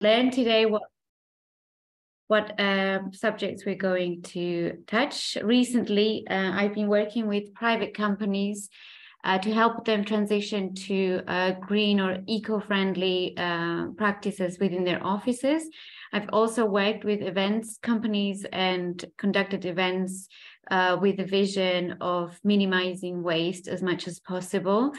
learn today what what uh, subjects we're going to touch. Recently, uh, I've been working with private companies uh, to help them transition to uh, green or eco-friendly uh, practices within their offices. I've also worked with events companies and conducted events uh, with the vision of minimizing waste as much as possible.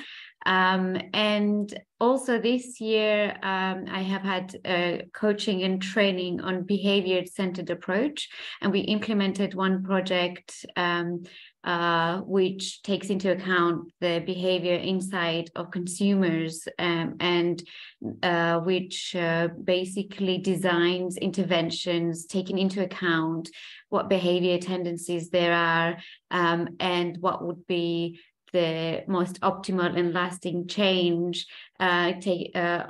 Um, and also this year, um, I have had uh, coaching and training on behavior centered approach, and we implemented one project um, uh, which takes into account the behavior inside of consumers um, and uh, which uh, basically designs interventions taking into account what behavior tendencies there are um, and what would be the most optimal and lasting change, uh, take, uh,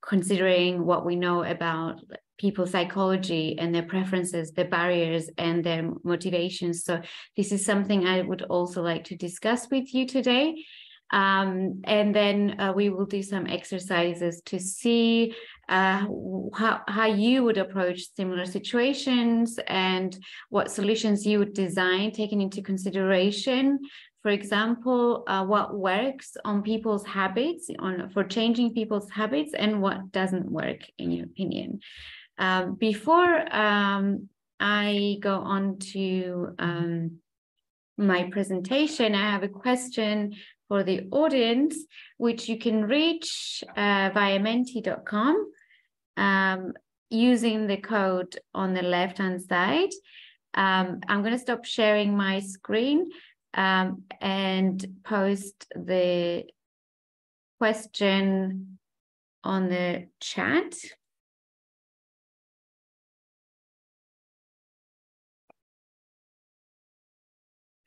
considering what we know about people's psychology and their preferences, their barriers, and their motivations. So, this is something I would also like to discuss with you today. Um, and then uh, we will do some exercises to see uh, how, how you would approach similar situations and what solutions you would design, taking into consideration for example, uh, what works on people's habits, on for changing people's habits, and what doesn't work, in your opinion. Um, before um, I go on to um, my presentation, I have a question for the audience, which you can reach uh, via menti.com um, using the code on the left hand side. Um, I'm going to stop sharing my screen um, and post the question on the chat.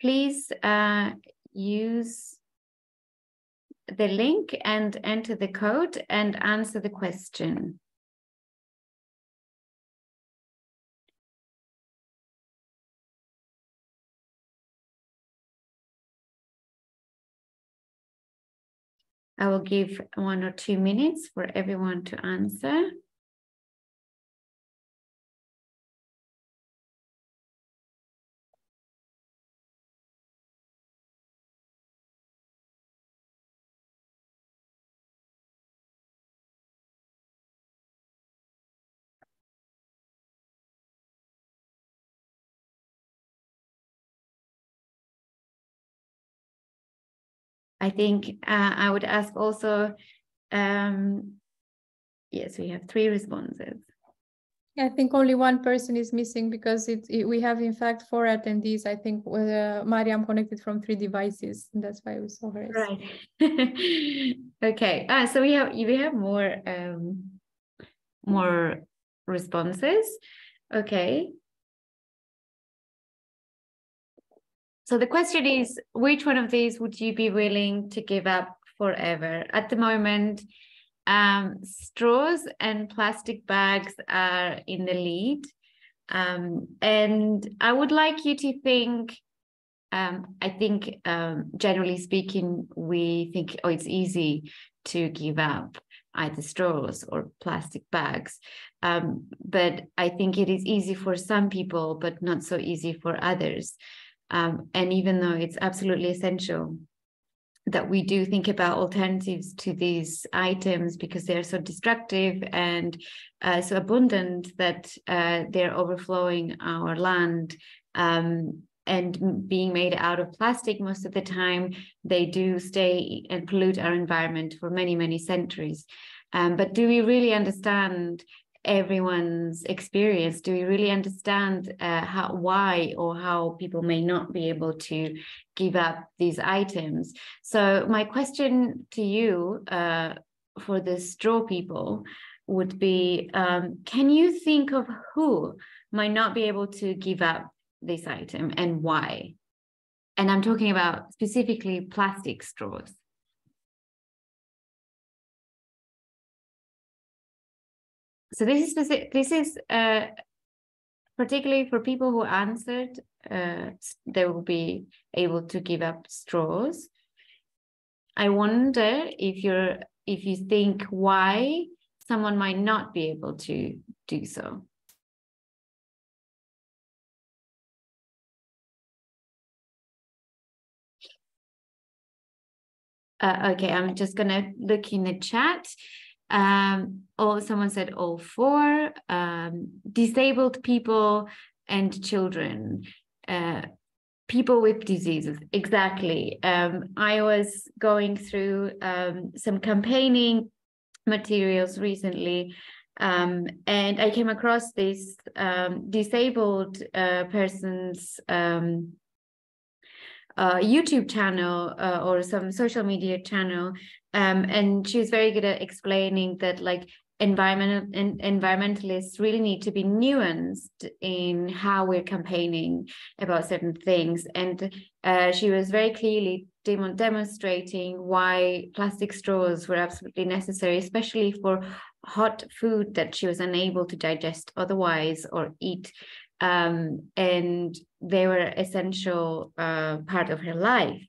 Please uh, use the link and enter the code and answer the question. I will give one or two minutes for everyone to answer. I think uh, I would ask also, um, yes, we have three responses. I think only one person is missing because it, it we have in fact four attendees. I think uh, Mariam connected from three devices. That's why we saw her. Right. okay. Ah, so we have we have more um, more responses. Okay. So the question is, which one of these would you be willing to give up forever? At the moment, um, straws and plastic bags are in the lead. Um, and I would like you to think, um, I think um, generally speaking, we think, oh, it's easy to give up either straws or plastic bags. Um, but I think it is easy for some people, but not so easy for others. Um, and even though it's absolutely essential that we do think about alternatives to these items because they're so destructive and uh, so abundant that uh, they're overflowing our land um, and being made out of plastic most of the time they do stay and pollute our environment for many many centuries. Um, but do we really understand everyone's experience. Do we really understand uh, how why or how people may not be able to give up these items? So my question to you uh, for the straw people would be um, can you think of who might not be able to give up this item and why? And i'm talking about specifically plastic straws so this is specific, this is uh, particularly for people who answered, uh, they will be able to give up straws. I wonder if you're if you think why someone might not be able to do so. Uh, okay, I'm just gonna look in the chat. Um, someone said all four. Um, disabled people and children. Uh, people with diseases exactly um, i was going through um, some campaigning materials recently um, and i came across this um, disabled uh, person's uh, youtube channel uh, or some social media channel um, and she was very good at explaining that like environmental en- environmentalists really need to be nuanced in how we're campaigning about certain things. And uh, she was very clearly dem- demonstrating why plastic straws were absolutely necessary especially for hot food that she was unable to digest otherwise or eat. Um, and they were essential uh, part of her life.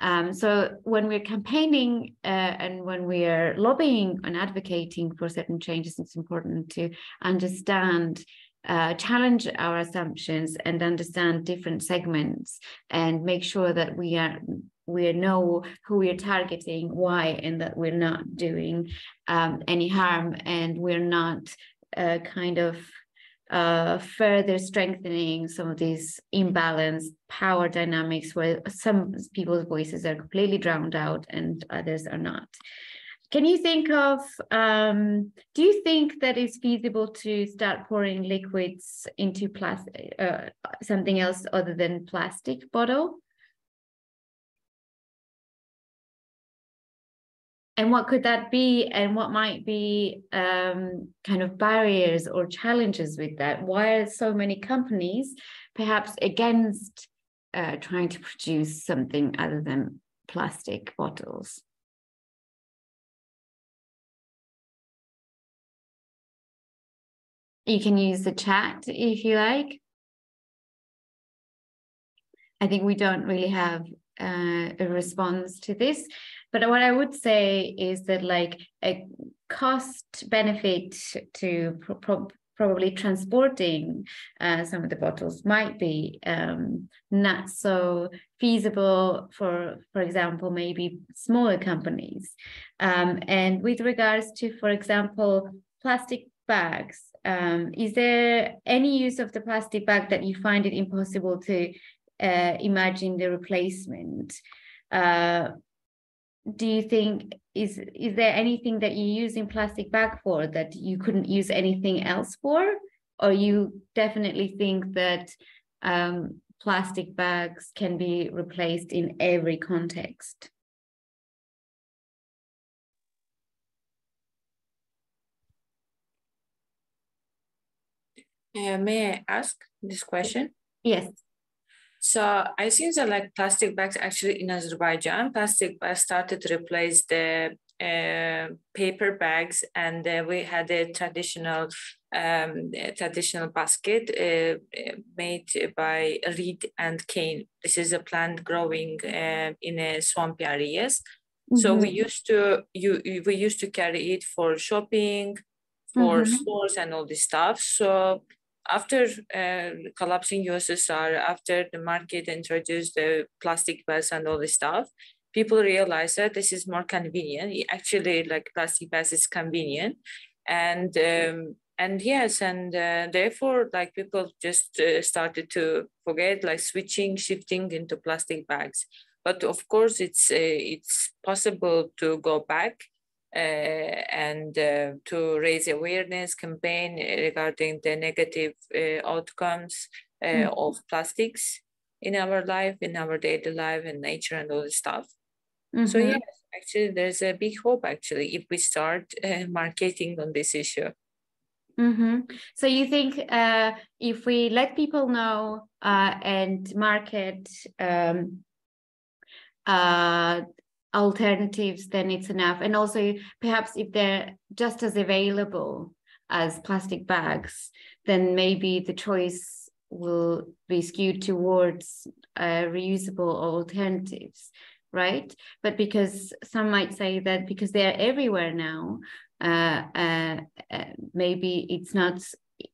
Um, so when we're campaigning uh, and when we are lobbying and advocating for certain changes, it's important to understand, uh, challenge our assumptions, and understand different segments, and make sure that we are we know who we are targeting, why, and that we're not doing um, any harm, and we're not uh, kind of uh, further strengthening some of these imbalanced power dynamics where some people's voices are completely drowned out and others are not. Can you think of, um, do you think that it's feasible to start pouring liquids into plastic, uh, something else other than plastic bottle? And what could that be? And what might be um, kind of barriers or challenges with that? Why are so many companies perhaps against uh, trying to produce something other than plastic bottles? You can use the chat if you like. I think we don't really have uh, a response to this but what I would say is that like a cost benefit to pro- pro- probably transporting uh, some of the bottles might be um, not so feasible for, for example, maybe smaller companies. Um, and with regards to, for example, plastic bags, um, is there any use of the plastic bag that you find it impossible to uh, imagine the replacement? Uh, do you think is is there anything that you use in plastic bag for that you couldn't use anything else for? Or you definitely think that um, plastic bags can be replaced in every context? Uh, may i ask this question? Yes so I think that like plastic bags actually in Azerbaijan, plastic bags started to replace the uh, paper bags, and uh, we had a traditional um, a traditional basket uh, made by reed and cane. This is a plant growing uh, in a swampy areas. Mm-hmm. So we used to you we used to carry it for shopping, for mm-hmm. stores and all this stuff. So after uh, collapsing USSR, after the market introduced the plastic bags and all this stuff, people realized that this is more convenient. Actually, like plastic bags is convenient, and um, and yes, and uh, therefore, like people just uh, started to forget, like switching, shifting into plastic bags. But of course, it's uh, it's possible to go back and uh, to raise awareness campaign regarding the negative uh, outcomes mm-hmm. of plastics in our life, in our daily life, and nature, and all this stuff. Mm-hmm. So yes, actually, there's a big hope actually if we start marketing on this issue. Mm-hmm. So you think uh, if we let people know uh, and market um, uh, alternatives, then it's enough. And also, perhaps if they're just as available as plastic bags, then maybe the choice will be skewed towards uh, reusable alternatives, right? But because some might say that because they're everywhere now, uh, uh, uh, maybe it's not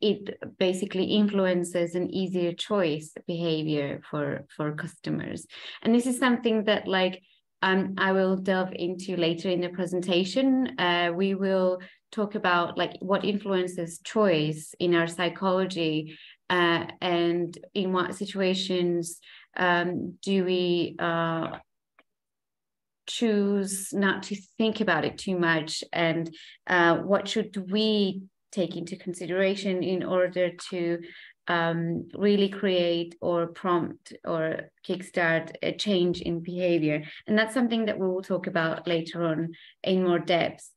it basically influences an easier choice behavior for for customers and this is something that like um, I will delve into later in the presentation. Uh, we will talk about like what influences choice in our psychology uh, and in what situations um, do we uh, choose not to think about it too much and uh, what should we take into consideration in order to um, really create or prompt or kickstart a change in behavior. And that's something that we will talk about later on in more depth.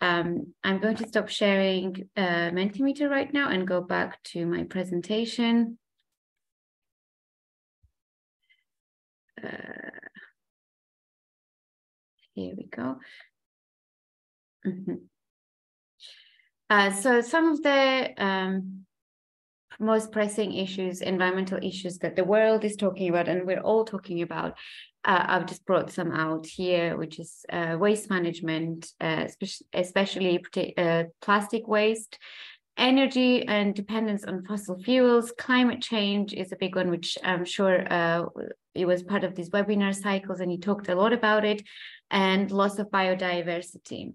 Um, I'm going to stop sharing uh, Mentimeter right now and go back to my presentation. Uh, here we go. Mm -hmm. uh, so some of the um, most pressing issues, environmental issues that the world is talking about and we're all talking about. Uh, I've just brought some out here, which is uh, waste management, uh, especially uh, plastic waste, energy and dependence on fossil fuels. Climate change is a big one, which I'm sure uh, it was part of these webinar cycles and he talked a lot about it, and loss of biodiversity.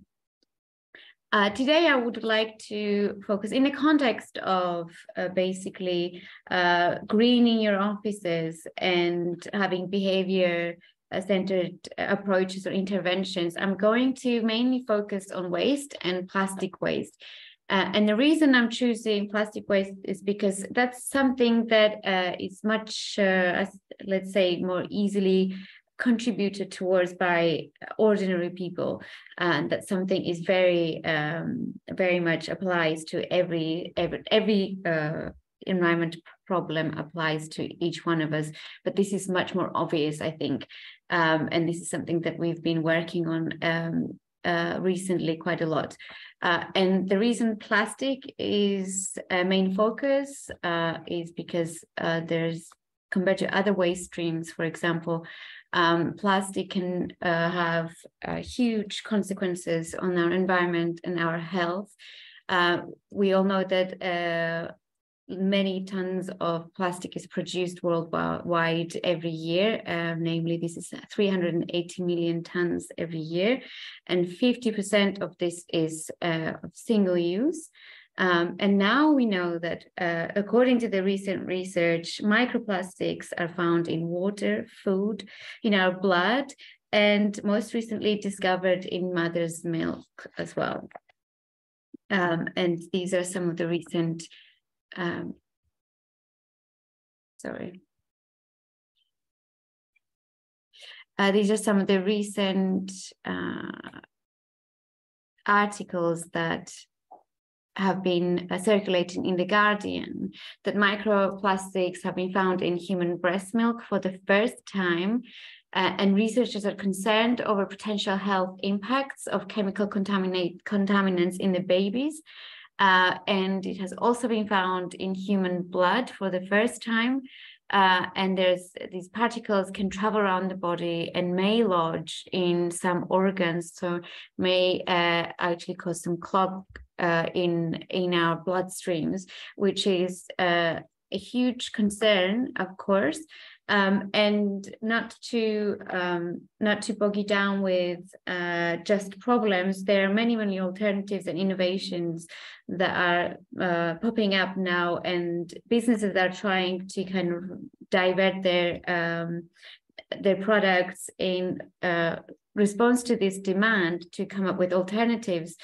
Uh, today, I would like to focus in the context of uh, basically uh, greening your offices and having behavior uh, centered approaches or interventions. I'm going to mainly focus on waste and plastic waste. Uh, and the reason I'm choosing plastic waste is because that's something that uh, is much, let's say, more easily contributed towards by ordinary people and that something is very um, very much applies to every every every uh, environment problem applies to each one of us. But this is much more obvious i think. Um, and this is something that we've been working on um, uh, recently quite a lot. Uh, and the reason plastic is a main focus uh, is because uh, there's compared to other waste streams for example um, plastic can uh, have uh, huge consequences on our environment and our health. Uh, we all know that uh, many tons of plastic is produced worldwide every year. Uh, namely, this is 380 million tons every year, and 50% of this is uh, single use. Um, and now we know that uh, according to the recent research, microplastics are found in water, food, in our blood, and most recently discovered in mother's milk as well. Um, and these are some of the recent, um, sorry. Uh, these are some of the recent uh, articles that have been uh, circulating in The Guardian that microplastics have been found in human breast milk for the first time. Uh, and researchers are concerned over potential health impacts of chemical contaminate, contaminants in the babies. Uh, and it has also been found in human blood for the first time. Uh, and there's these particles can travel around the body and may lodge in some organs, so may uh, actually cause some clog uh, in in our bloodstreams, which is uh, a huge concern, of course. Um, and not to um, not to bog you down with uh, just problems. There are many many alternatives and innovations that are uh, popping up now, and businesses are trying to kind of divert their um, their products in uh, response to this demand to come up with alternatives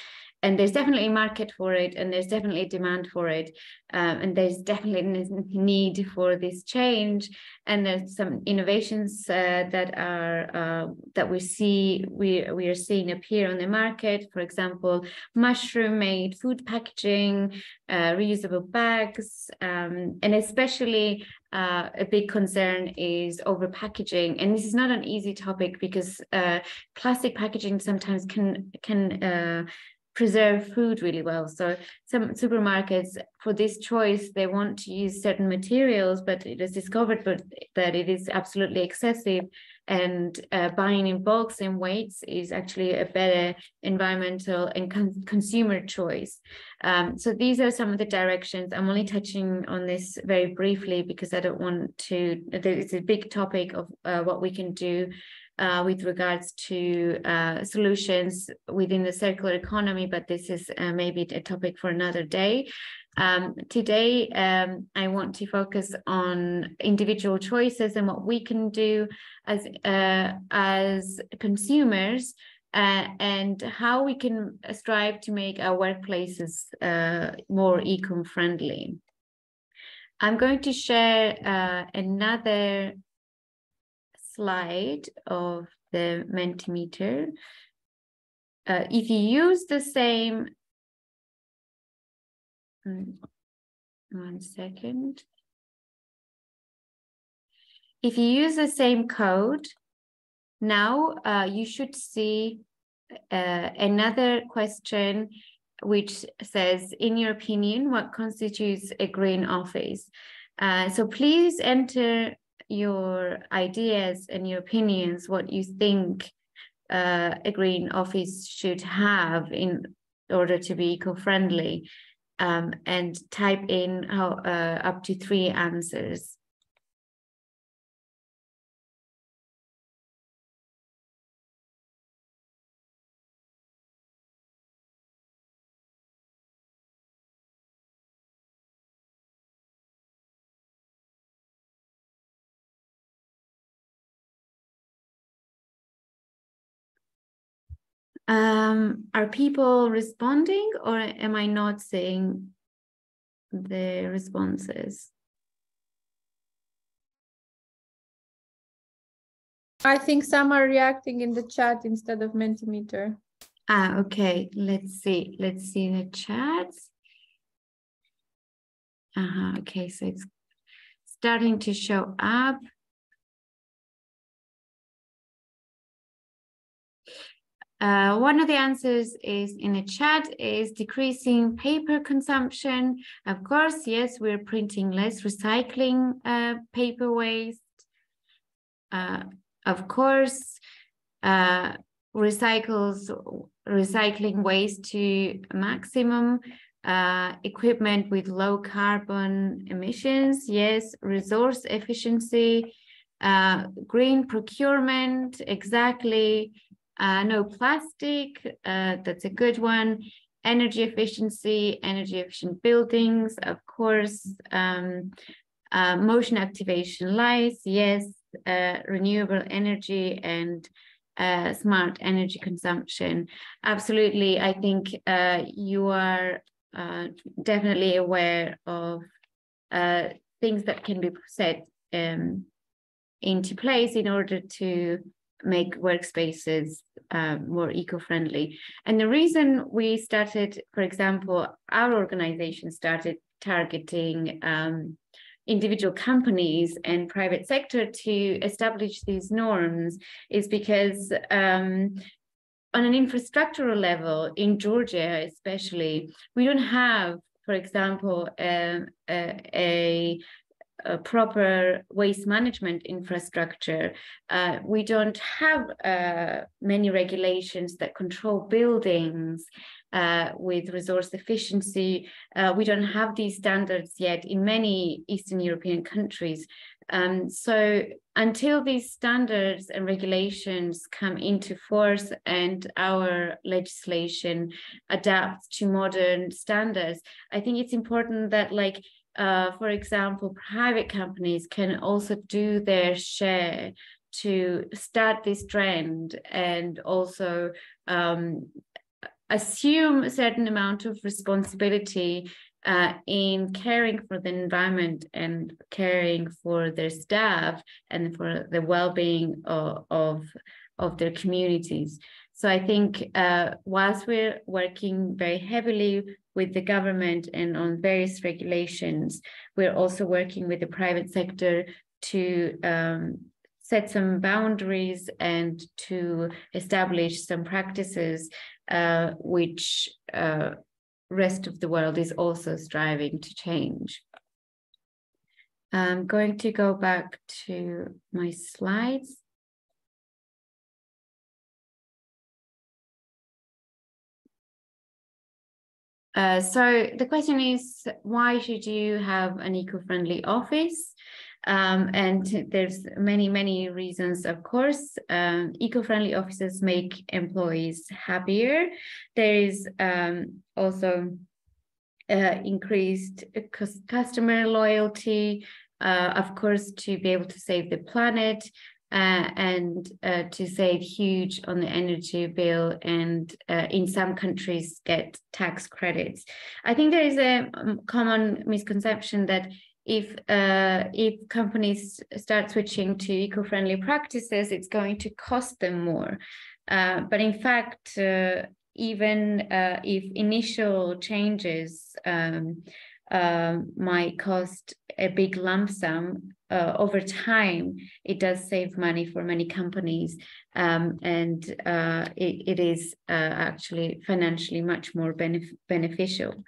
and there's definitely a market for it and there's definitely a demand for it um, and there's definitely need for this change and there's some innovations uh, that are uh, that we see we we are seeing appear on the market. For example mushroom made food packaging uh, reusable bags um, and especially uh, a big concern is over packaging and this is not an easy topic because uh, plastic packaging sometimes can can uh, preserve food really well. So some supermarkets for this choice, they want to use certain materials, but it is discovered but that it is absolutely excessive and uh, buying in bulks and weights is actually a better environmental and con consumer choice. Um, so these are some of the directions. I'm only touching on this very briefly because I don't want to, it's a big topic of uh, what we can do uh, with regards to uh, solutions within the circular economy, but this is uh, maybe a topic for another day. Um, today, um, I want to focus on individual choices and what we can do as uh, as consumers uh, and how we can strive to make our workplaces uh, more eco-friendly. I'm going to share uh, another slide of the Mentimeter. Uh, if you use the same Mm. One second. If you use the same code, now uh, you should see uh, another question which says, in your opinion, what constitutes a green office? Uh, so please enter your ideas and your opinions, what you think uh, a green office should have in order to be eco-friendly um, and type in how, uh, up to three answers. Um, are people responding or am I not seeing the responses? I think some are reacting in the chat instead of Mentimeter. Ah, okay. Let's see. Let's see the chats. Uh-huh. Okay, so it's starting to show up. Uh, one of the answers is in the chat is decreasing paper consumption. Of course, yes, we're printing less, recycling uh, paper waste. Uh, of course, uh, recycles recycling waste to maximum. Uh, equipment with low carbon emissions, yes, resource efficiency, uh, green procurement, exactly, uh, no plastic, uh, that's a good one. Energy efficiency, energy efficient buildings, of course. Um, uh, motion activation lights, yes. Uh, renewable energy and uh, smart energy consumption. Absolutely, I think uh, you are definitely aware of things that can be set um, into place in order to make workspaces uh, more eco-friendly. And the reason we started, for example, our organization started targeting um, individual companies and private sector to establish these norms is because um, on an infrastructural level in Georgia, especially, we don't have, for example, um, a, a a proper waste management infrastructure. Uh, we don't have uh, many regulations that control buildings uh, with resource efficiency. Uh, we don't have these standards yet in many Eastern European countries. Um, so until these standards and regulations come into force and our legislation adapts to modern standards, I think it's important that like uh, for example, private companies can also do their share to start this trend and also um, assume a certain amount of responsibility uh, in caring for the environment and caring for their staff and for the well-being of, of, of their communities. So I think uh, whilst we're working very heavily with the government and on various regulations. We're also working with the private sector to um, set some boundaries and to establish some practices uh, which uh, rest of the world is also striving to change. I'm going to go back to my slides. Uh, so the question is, why should you have an eco-friendly office? Um, and there's many, many reasons, of course. Um, eco-friendly offices make employees happier. There is um, also uh, increased customer loyalty, uh, of course, to be able to save the planet uh, and uh, to save huge on the energy bill and uh, in some countries get tax credits. I think there is a um, common misconception that if uh, if companies start switching to eco-friendly practices, it's going to cost them more. Uh, but in fact, uh, even if initial changes um, might cost a big lump sum, uh, over time, it does save money for many companies. Um, and it, it is actually financially much more benef beneficial.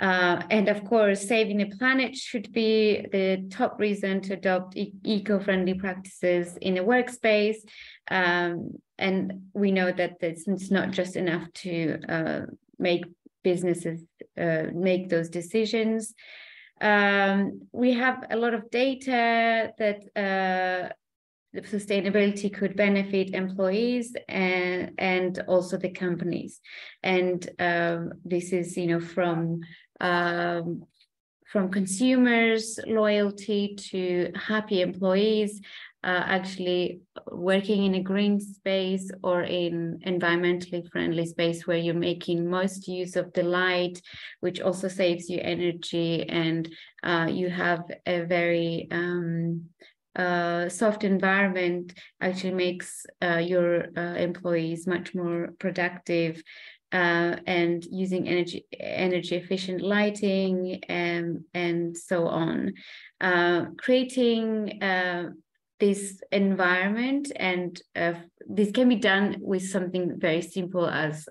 Uh, and of course, saving the planet should be the top reason to adopt e eco-friendly practices in a workspace. Um, and we know that it's not just enough to uh, make businesses uh, make those decisions. Um, we have a lot of data that uh, sustainability could benefit employees and and also the companies. And um, this is you know from um, from consumers loyalty to happy employees uh, actually working in a green space or in environmentally friendly space where you're making most use of the light which also saves you energy and uh, you have a very um, uh, soft environment actually makes uh, your uh, employees much more productive uh, and using energy energy efficient lighting and and so on. Creating this environment and this can be done with something very simple as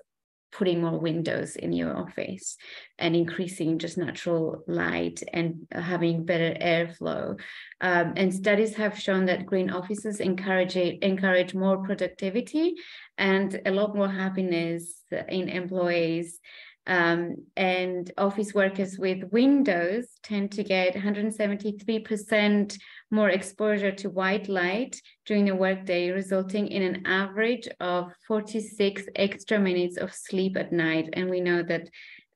putting more windows in your office and increasing just natural light and having better airflow. Um, and studies have shown that green offices encourage encourage more productivity and a lot more happiness in employees. Um, and office workers with windows tend to get 173% more exposure to white light during the workday, resulting in an average of 46 extra minutes of sleep at night. And we know that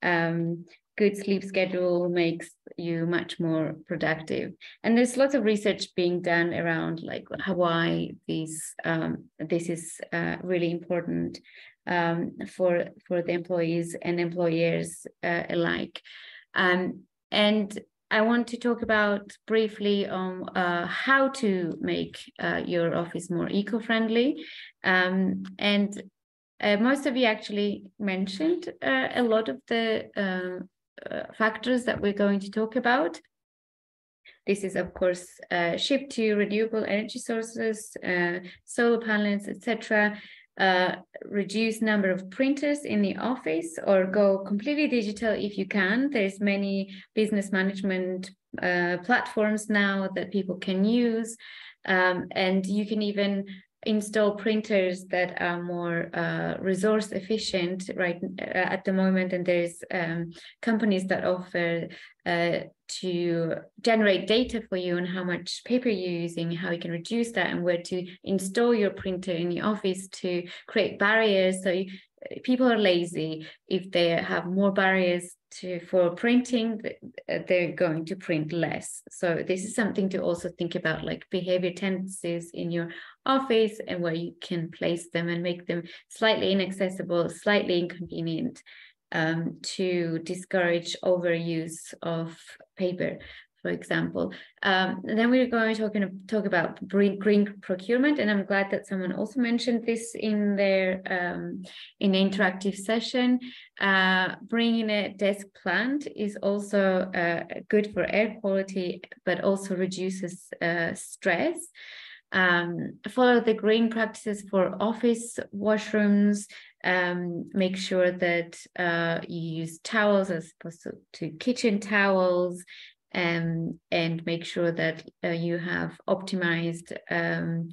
um, good sleep schedule makes you much more productive. And there's lots of research being done around like why these um, this is uh, really important um, for for the employees and employers uh, alike. Um, and I want to talk about briefly on uh, how to make uh, your office more eco-friendly. Um, and uh, most of you actually mentioned uh, a lot of the um, uh, factors that we're going to talk about. This is, of course, uh, shift to renewable energy sources, solar panels, etc uh, reduce number of printers in the office or go completely digital if you can. There's many business management uh, platforms now that people can use. Um, and you can even install printers that are more uh, resource efficient right uh, at the moment. And there's um, companies that offer uh, to generate data for you on how much paper you're using how you can reduce that and where to install your printer in the office to create barriers. So you, people are lazy. If they have more barriers to for printing they're going to print less. So this is something to also think about like behavior tendencies in your office and where you can place them and make them slightly inaccessible slightly inconvenient um, to discourage overuse of paper for example. Um, then we're going to talk, talk about green, procurement, and I'm glad that someone also mentioned this in their um, in the interactive session. Uh, bringing a desk plant is also uh, good for air quality, but also reduces uh, stress. Um, follow the green practices for office washrooms. Um, make sure that uh, you use towels as opposed to, to kitchen towels um, and make sure that uh, you have optimized um,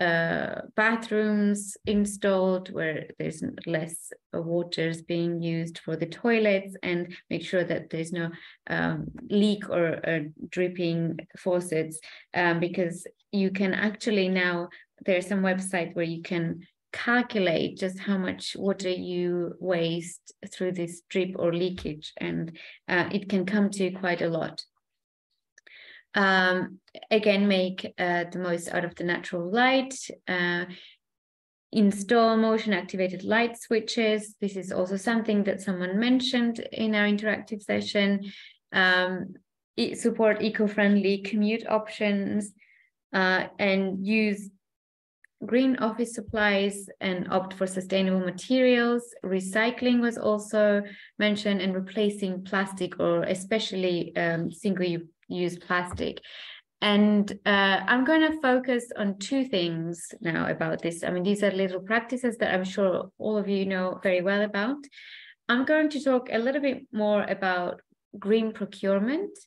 uh, bathrooms installed where there's less water is being used for the toilets and make sure that there's no um, leak or dripping faucets um, because you can actually now there's some website where you can calculate just how much water you waste through this drip or leakage and uh, it can come to you quite a lot um, again make uh, the most out of the natural light uh, install motion activated light switches this is also something that someone mentioned in our interactive session um, support eco-friendly commute options uh, and use green office supplies and opt for sustainable materials. Recycling was also mentioned and replacing plastic or especially um, single-use plastic. And uh, I'm going to focus on two things now about this. I mean, these are little practices that I'm sure all of you know very well about. I'm going to talk a little bit more about green procurement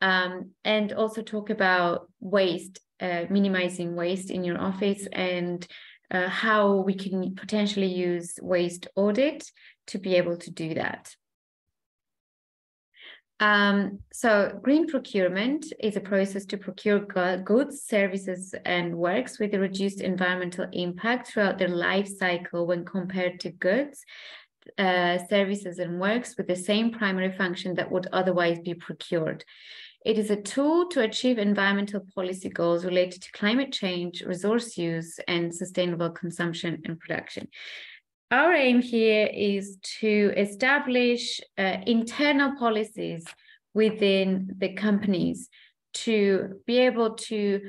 um, and also talk about waste uh, minimizing waste in your office and uh, how we can potentially use waste audit to be able to do that. Um, so green procurement is a process to procure goods, services, and works with a reduced environmental impact throughout their life cycle when compared to goods, uh, services, and works with the same primary function that would otherwise be procured. It is a tool to achieve environmental policy goals related to climate change, resource use, and sustainable consumption and production. Our aim here is to establish uh, internal policies within the companies to be able to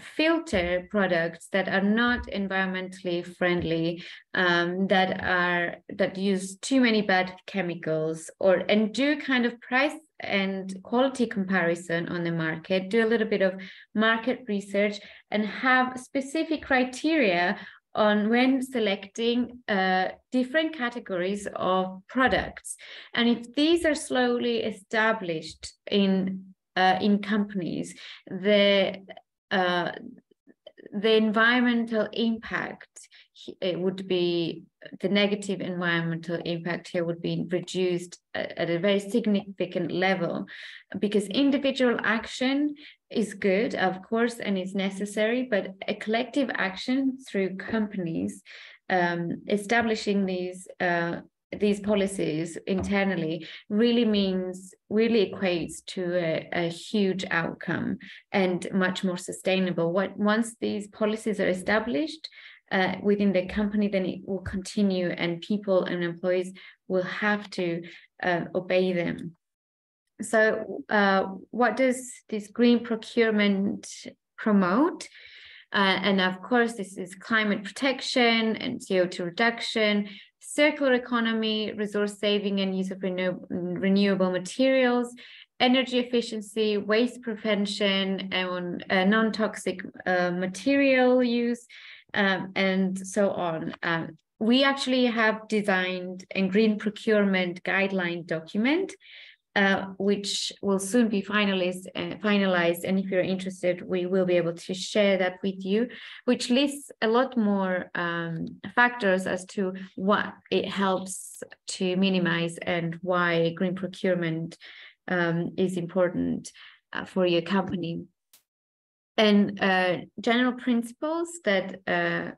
filter products that are not environmentally friendly um, that are that use too many bad chemicals or and do kind of price and quality comparison on the market, do a little bit of market research, and have specific criteria on when selecting uh, different categories of products. And if these are slowly established in uh, in companies, the uh, the environmental impact it would be the negative environmental impact here would be reduced at a very significant level because individual action is good of course and is necessary but a collective action through companies um, establishing these uh, these policies internally really means really equates to a, a, huge outcome and much more sustainable. What once these policies are established uh, within the company, then it will continue and people and employees will have to uh, obey them. So uh, what does this green procurement promote? Uh, and of course, this is climate protection and CO2 reduction, circular economy, resource saving and use of renew renewable materials, energy efficiency, waste prevention, and uh, non-toxic uh, material use, um, and so on. Um, we actually have designed a green procurement guideline document, uh, which will soon be finalized, uh, finalized. And if you're interested, we will be able to share that with you, which lists a lot more um, factors as to what it helps to minimize and why green procurement um, is important uh, for your company. And uh, general principles that uh,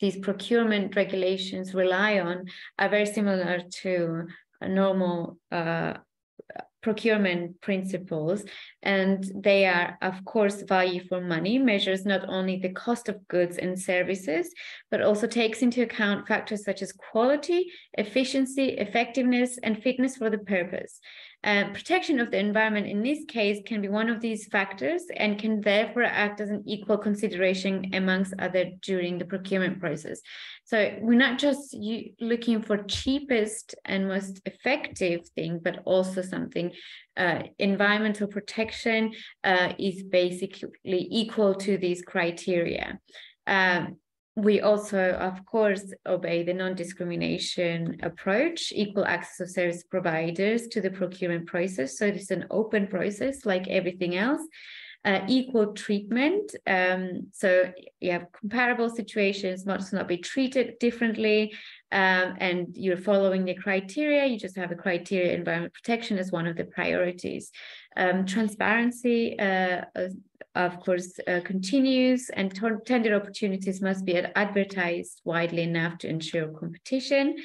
these procurement regulations rely on are very similar to normal uh, procurement principles. And they are of course value for money measures not only the cost of goods and services but also takes into account factors such as quality efficiency effectiveness and fitness for the purpose uh, protection of the environment in this case can be one of these factors and can therefore act as an equal consideration amongst other during the procurement process. So we're not just looking for cheapest and most effective thing, but also something uh, environmental protection uh, is basically equal to these criteria. Um, we also, of course, obey the non-discrimination approach, equal access of service providers to the procurement process. So it's an open process like everything else. uh, equal treatment. Um, so you have comparable situations must not be treated differently, um, and you're following the criteria. You just have a criteria environment protection as one of the priorities. Um, transparency, uh, of course, uh, continues, and tender opportunities must be advertised widely enough to ensure competition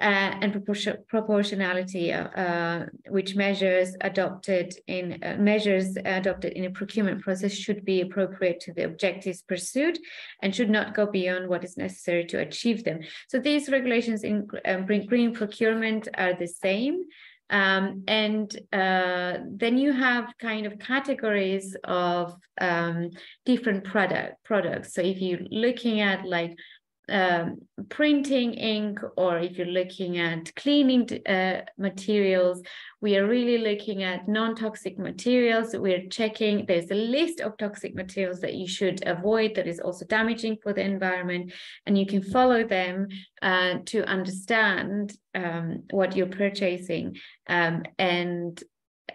uh, and proportion, proportionality, uh, uh, which measures adopted in uh, measures adopted in a procurement process should be appropriate to the objectives pursued and should not go beyond what is necessary to achieve them. So these regulations in um, green procurement are the same. Um, and uh, then you have kind of categories of um, different product products. So if you're looking at like um, printing ink or if you're looking at cleaning uh, materials, we are really looking at non-toxic materials. We're checking, there's a list of toxic materials that you should avoid that is also damaging for the environment. And you can follow them uh, to understand um, what you're purchasing. Um, and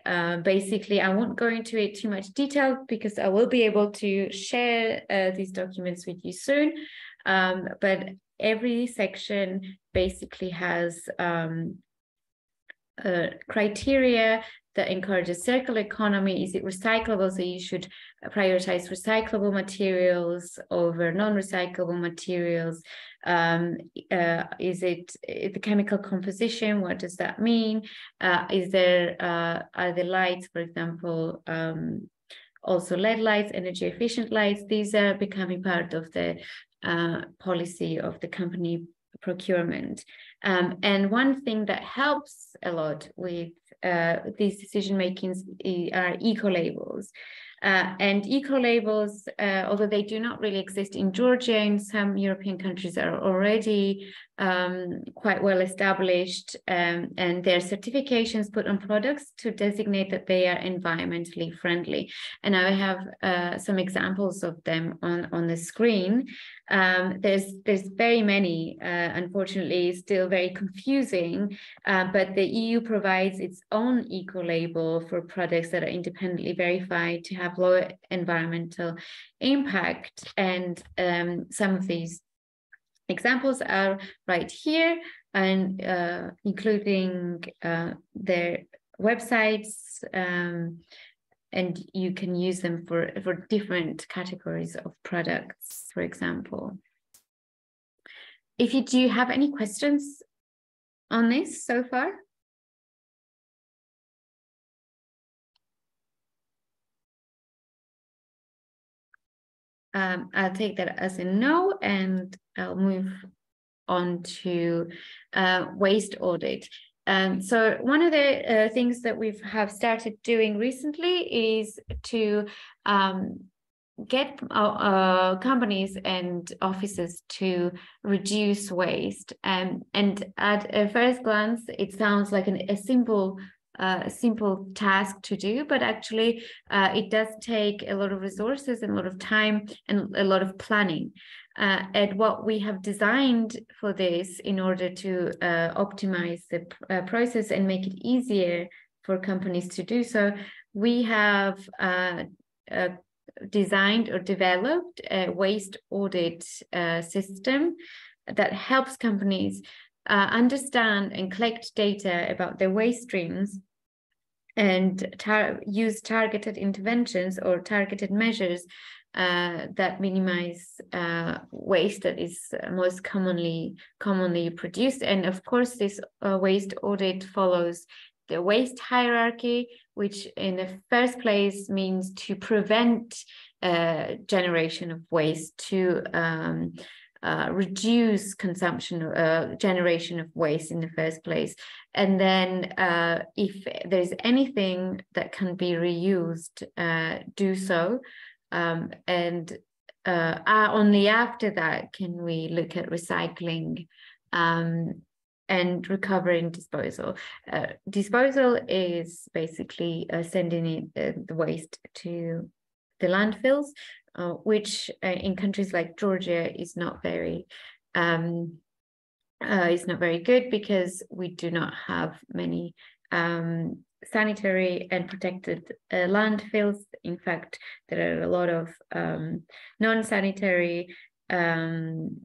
uh, basically, I won't go into it too much detail because I will be able to share uh, these documents with you soon. Um, but every section basically has um, criteria that encourages circular economy. Is it recyclable? So you should prioritize recyclable materials over non-recyclable materials. Um, uh, is it the chemical composition? What does that mean? Uh, is there uh, are the lights, for example, um, also LED lights, energy efficient lights? These are becoming part of the uh, policy of the company procurement. Um, and one thing that helps a lot with uh, these decision makings are eco labels. Uh, and eco labels, uh, although they do not really exist in Georgia, in some European countries are already um, quite well established, um, and their certifications put on products to designate that they are environmentally friendly. And I have uh, some examples of them on, on the screen. Um, there's there's very many, uh, unfortunately, still very confusing. Uh, but the EU provides its own eco label for products that are independently verified to have lower environmental impact, and um, some of these examples are right here, and uh, including uh, their websites. Um, and you can use them for, for different categories of products, for example. If you do have any questions on this so far? Um, I'll take that as a no and I'll move on to uh, waste audit. Um, so one of the uh, things that we have started doing recently is to um, get uh, uh, companies and offices to reduce waste. Um, and at a first glance, it sounds like an, a simple uh, simple task to do, but actually uh, it does take a lot of resources and a lot of time and a lot of planning. Uh, and what we have designed for this in order to uh, optimize the uh, process and make it easier for companies to do so, we have uh, designed or developed a waste audit system that helps companies understand and collect data about their waste streams and tar use targeted interventions or targeted measures uh, that minimize uh, waste that is most commonly commonly produced. And of course, this uh, waste audit follows the waste hierarchy, which in the first place means to prevent uh, generation of waste, to um, uh, reduce consumption, uh, generation of waste in the first place. And then uh, if there's anything that can be reused, uh, do so. Um, and uh, only after that can we look at recycling um, and recovering disposal. Uh, disposal is basically uh, sending it, uh, the waste to the landfills, uh, which uh, in countries like Georgia is not very um, is not very good because we do not have many um, sanitary and protected uh, landfills. In fact, there are a lot of um, non-sanitary um,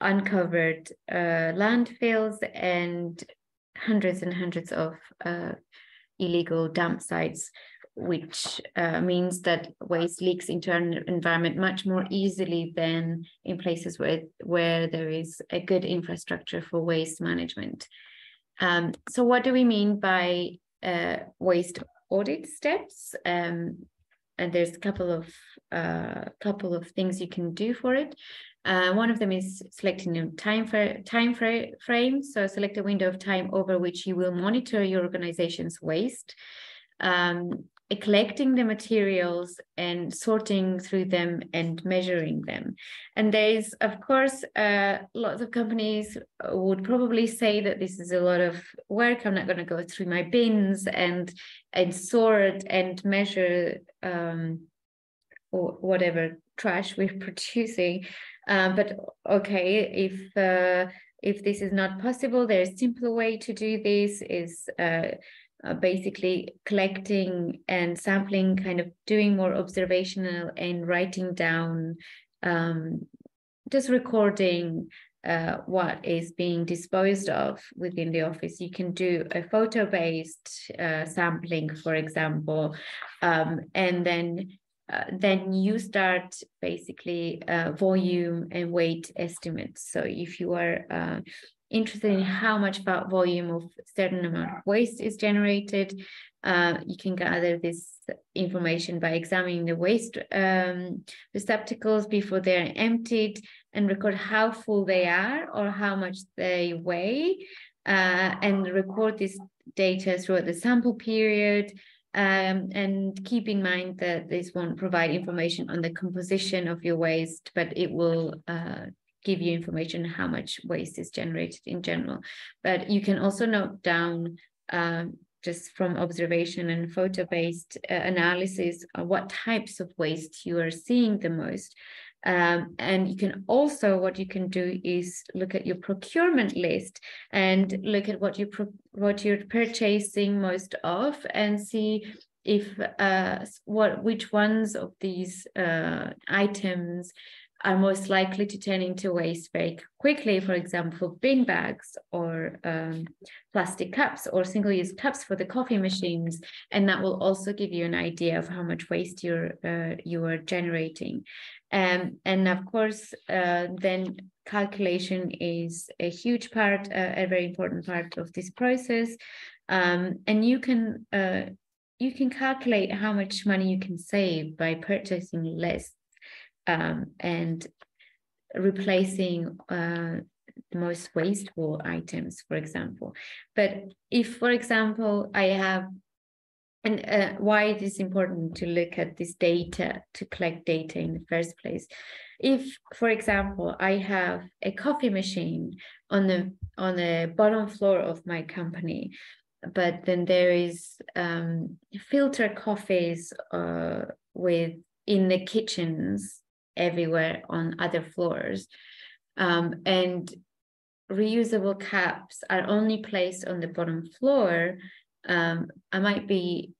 uncovered uh, landfills and hundreds and hundreds of uh, illegal dump sites, which uh, means that waste leaks into our environment much more easily than in places where, where there is a good infrastructure for waste management. Um, so what do we mean by uh, waste audit steps? Um, and there's a couple of uh, couple of things you can do for it. Uh, one of them is selecting a time, fra time fra frame. So select a window of time over which you will monitor your organization's waste. Um, collecting the materials and sorting through them and measuring them. And there's, of course, uh, lots of companies would probably say that this is a lot of work. I'm not going to go through my bins and and sort and measure um, or whatever trash we're producing. Um, but okay, if uh, if this is not possible, there's a simpler way to do this is uh, basically collecting and sampling, kind of doing more observational and writing down, um, just recording uh, what is being disposed of within the office. You can do a photo based uh, sampling, for example, um, and then uh, then you start basically uh, volume and weight estimates. So if you are uh, interested in how much volume of certain amount of waste is generated, uh, you can gather this information by examining the waste um, receptacles before they're emptied and record how full they are or how much they weigh uh, and record this data throughout the sample period um, and keep in mind that this won't provide information on the composition of your waste, but it will uh, give you information how much waste is generated in general. But you can also note down um, just from observation and photo-based uh, analysis what types of waste you are seeing the most. Um, and you can also, what you can do is look at your procurement list and look at what you what you're purchasing most of and see if uh, what which ones of these uh, items are most likely to turn into waste very quickly, for example, bin bags or um, plastic cups or single-use cups for the coffee machines. And that will also give you an idea of how much waste you're uh, you are generating. Um, and of course, uh, then calculation is a huge part, uh, a very important part of this process. Um, and you can uh, you can calculate how much money you can save by purchasing less um, and replacing uh, the most wasteful items, for example. But if, for example, I have, and uh, why it is important to look at this data, to collect data in the first place. If, for example, I have a coffee machine on the on the bottom floor of my company, but then there is um, filter coffees uh, with in the kitchens everywhere on other floors. Um, and reusable caps are only placed on the bottom floor. Um, I might be,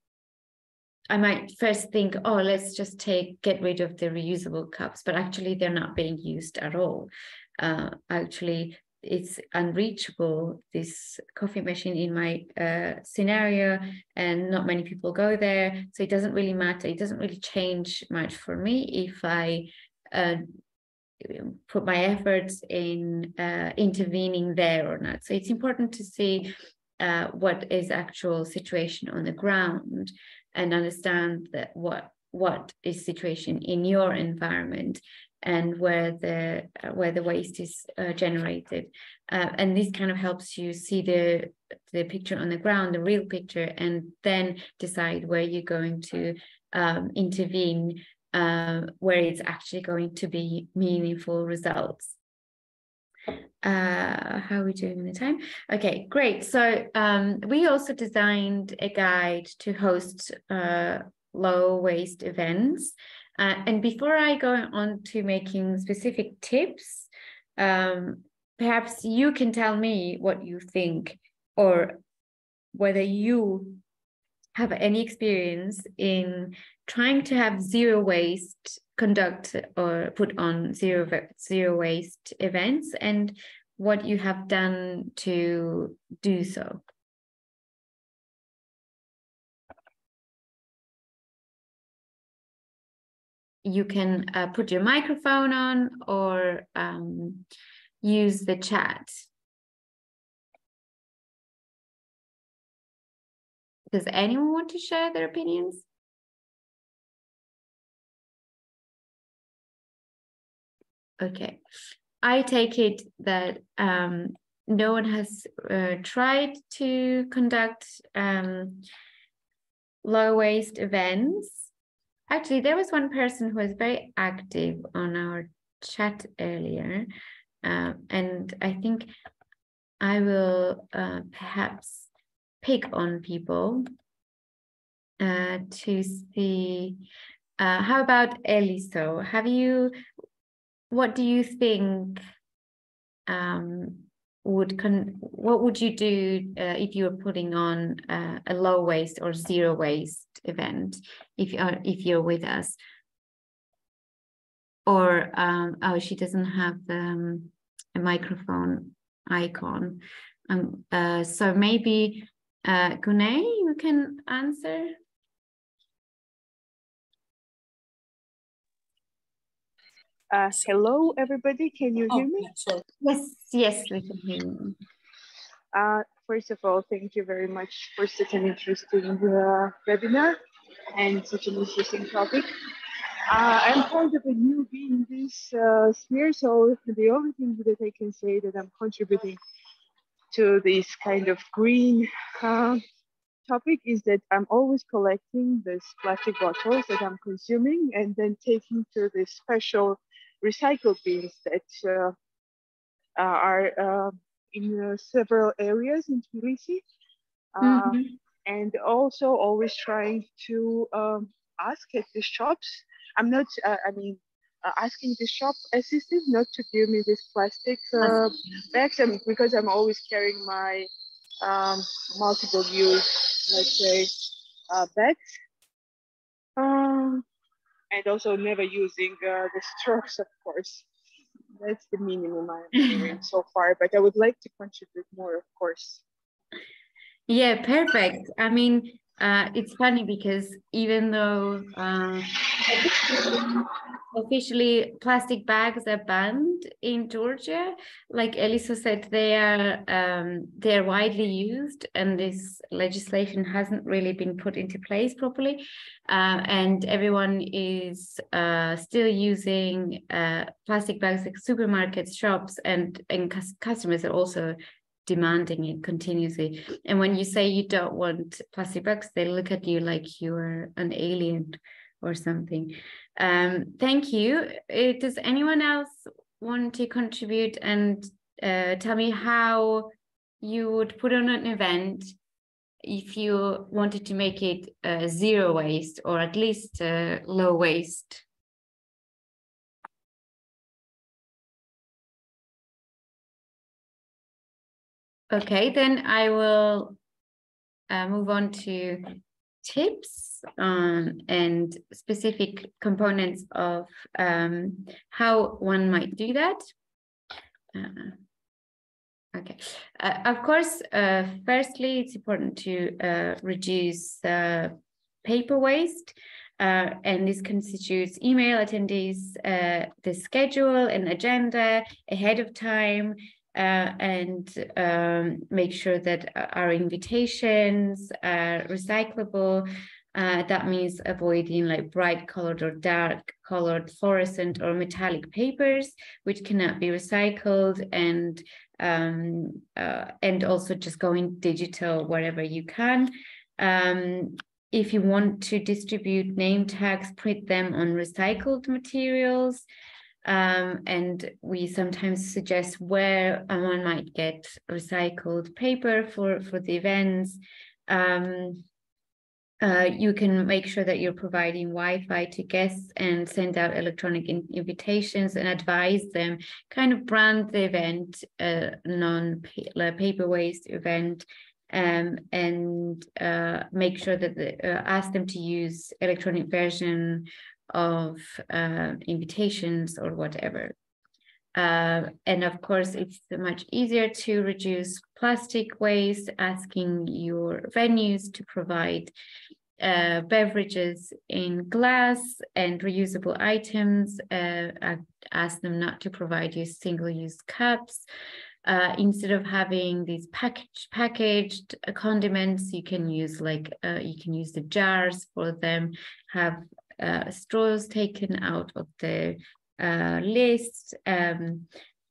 I might first think, oh, let's just take, get rid of the reusable cups, but actually they're not being used at all. Uh, actually, it's unreachable this coffee machine in my uh, scenario and not many people go there so it doesn't really matter it doesn't really change much for me if i uh, put my efforts in uh, intervening there or not. So it's important to see uh, what is actual situation on the ground and understand that what what is situation in your environment and where the uh, where the waste is uh, generated uh, and this kind of helps you see the the picture on the ground the real picture and then decide where you're going to um, intervene uh, where it's actually going to be meaningful results. Uh, how are we doing in the time? Okay, great. So um, we also designed a guide to host uh, low waste events. Uh, and before I go on to making specific tips, um, perhaps you can tell me what you think or whether you have any experience in trying to have zero waste conduct or put on zero zero waste events and what you have done to do so you can uh, put your microphone on or um, use the chat. Does anyone want to share their opinions? Okay, I take it that um, no one has uh, tried to conduct um, low waste events Actually, there was one person who was very active on our chat earlier. Uh, and I think I will uh, perhaps pick on people uh, to see. Uh, how about Eliso? Have you, what do you think um, would con what would you do uh, if you were putting on uh, a low waste or zero waste event if you are if you're with us? Or um, oh she doesn't have um, a microphone icon. Um, uh, so maybe uh, Gunay, you can answer Uh, hello, everybody. Can you oh, hear me? Yes, yes, we can hear you. Uh, first of all, thank you very much for such an interesting uh, webinar and such an interesting topic. Uh, I'm kind of a newbie in this uh, sphere, so the only thing that I can say that I'm contributing to this kind of green uh, topic is that I'm always collecting these plastic bottles that I'm consuming and then taking to the special recycle bins that uh, uh are uh, in uh, several areas in Tbilisi. Mm-hmm. And also always trying to um, ask at the shops. I'm not, I mean, asking the shop assistant not to give me this plastic bags and because I'm always carrying my um, multiple use, let's say, uh, bags. Um, and also never using uh, the strokes, of course. That's the minimum I'm doing so far, but I would like to contribute more, of course. Yeah, perfect. I mean, uh, it's funny because even though uh, officially plastic bags are banned in Georgia, like Elisa said, they are um, they are widely used, and this legislation hasn't really been put into place properly, uh, and everyone is uh, still using uh, plastic bags like supermarkets, shops, and and customers are also demanding it continuously. And when you say you don't want plastic bags, they look at you like you're an alien or something. Um, thank you. Uh, does anyone else want to contribute and uh, tell me how you would put on an event if you wanted to make it uh, zero waste or at least uh, low waste? Okay, then I will uh, move on to tips um, and specific components of um, how one might do that. Uh, okay, uh, of course, uh, firstly, it's important to uh, reduce paper waste. Uh, and this constitutes email attendees, uh, the schedule and agenda ahead of time, uh, and um, make sure that our invitations are recyclable. Uh, that means avoiding like bright colored or dark colored fluorescent or metallic papers, which cannot be recycled and um, uh, and also just going digital wherever you can. Um, if you want to distribute name tags, print them on recycled materials. Um, and we sometimes suggest where one might get recycled paper for, for the events. Um, uh, you can make sure that you're providing Wi-Fi to guests and send out electronic in invitations and advise them, kind of brand the event a non-paper waste event um, and uh, make sure that the, uh, ask them to use electronic version of uh, invitations or whatever. Uh, and of course, it's much easier to reduce plastic waste, asking your venues to provide uh, beverages in glass and reusable items. Uh, ask them not to provide you single-use cups. Uh, instead of having these packaged packaged condiments, you can use like uh, you can use the jars for them. Have uh, straws taken out of the uh, list. Um,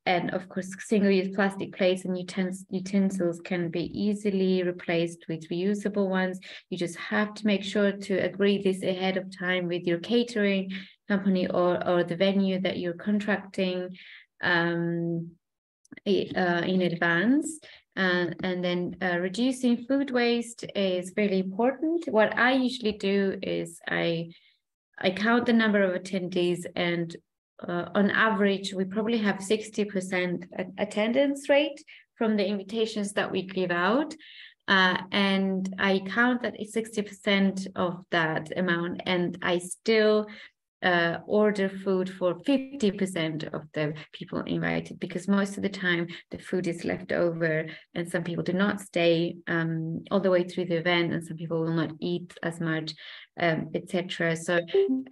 and of course, single-use plastic plates and utens utensils can be easily replaced with reusable ones. You just have to make sure to agree this ahead of time with your catering company or, or the venue that you're contracting um, uh, in advance. Uh, and then uh, reducing food waste is really important. What I usually do is I I count the number of attendees and uh, on average, we probably have 60% attendance rate from the invitations that we give out. Uh, and I count that 60% of that amount, and I still uh, order food for 50% of the people invited because most of the time the food is left over and some people do not stay um, all the way through the event and some people will not eat as much um, etc so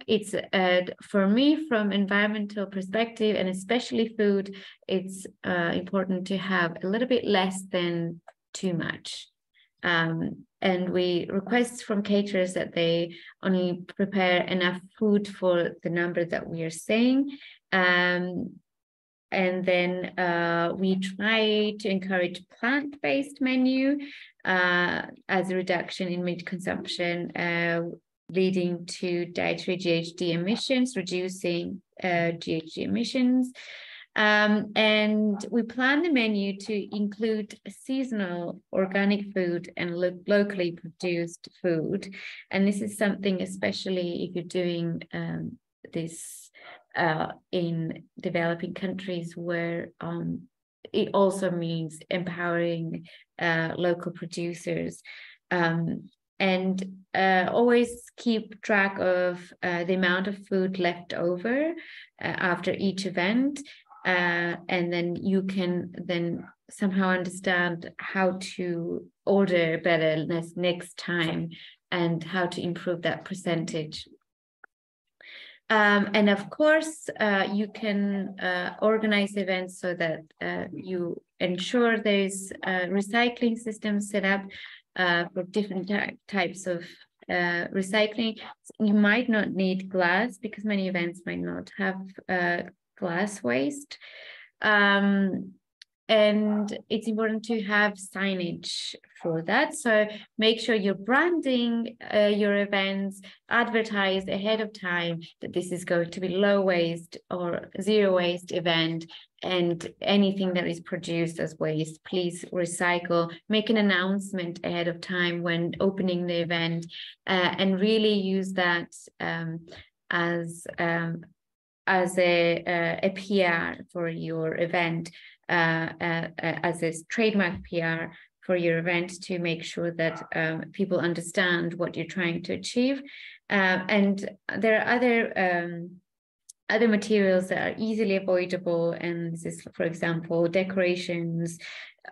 it's uh, for me from environmental perspective and especially food it's uh, important to have a little bit less than too much um, and we request from caterers that they only prepare enough food for the number that we are saying. Um, and then uh, we try to encourage plant-based menu uh, as a reduction in meat consumption, uh, leading to dietary GHG emissions, reducing uh, GHG emissions. Um, and we plan the menu to include seasonal organic food and lo locally produced food. And this is something, especially if you're doing um, this uh, in developing countries where um, it also means empowering uh, local producers. Um, and uh, always keep track of uh, the amount of food left over uh, after each event uh, and then you can then somehow understand how to order better next, time and how to improve that percentage. Um, and of course, uh, you can uh, organize events so that uh, you ensure there's a recycling system set up uh, for different types of uh, recycling. You might not need glass because many events might not have uh, glass waste. Um, and it's important to have signage for that. So make sure you're branding uh, your events, advertise ahead of time that this is going to be low waste or zero waste event and anything that is produced as waste, please recycle, make an announcement ahead of time when opening the event uh, and really use that um, as um, as a, a, a PR for your event, uh, uh, uh as a trademark PR for your event to make sure that um, people understand what you're trying to achieve. Uh, and there are other um, other materials that are easily avoidable. And this is, for example, decorations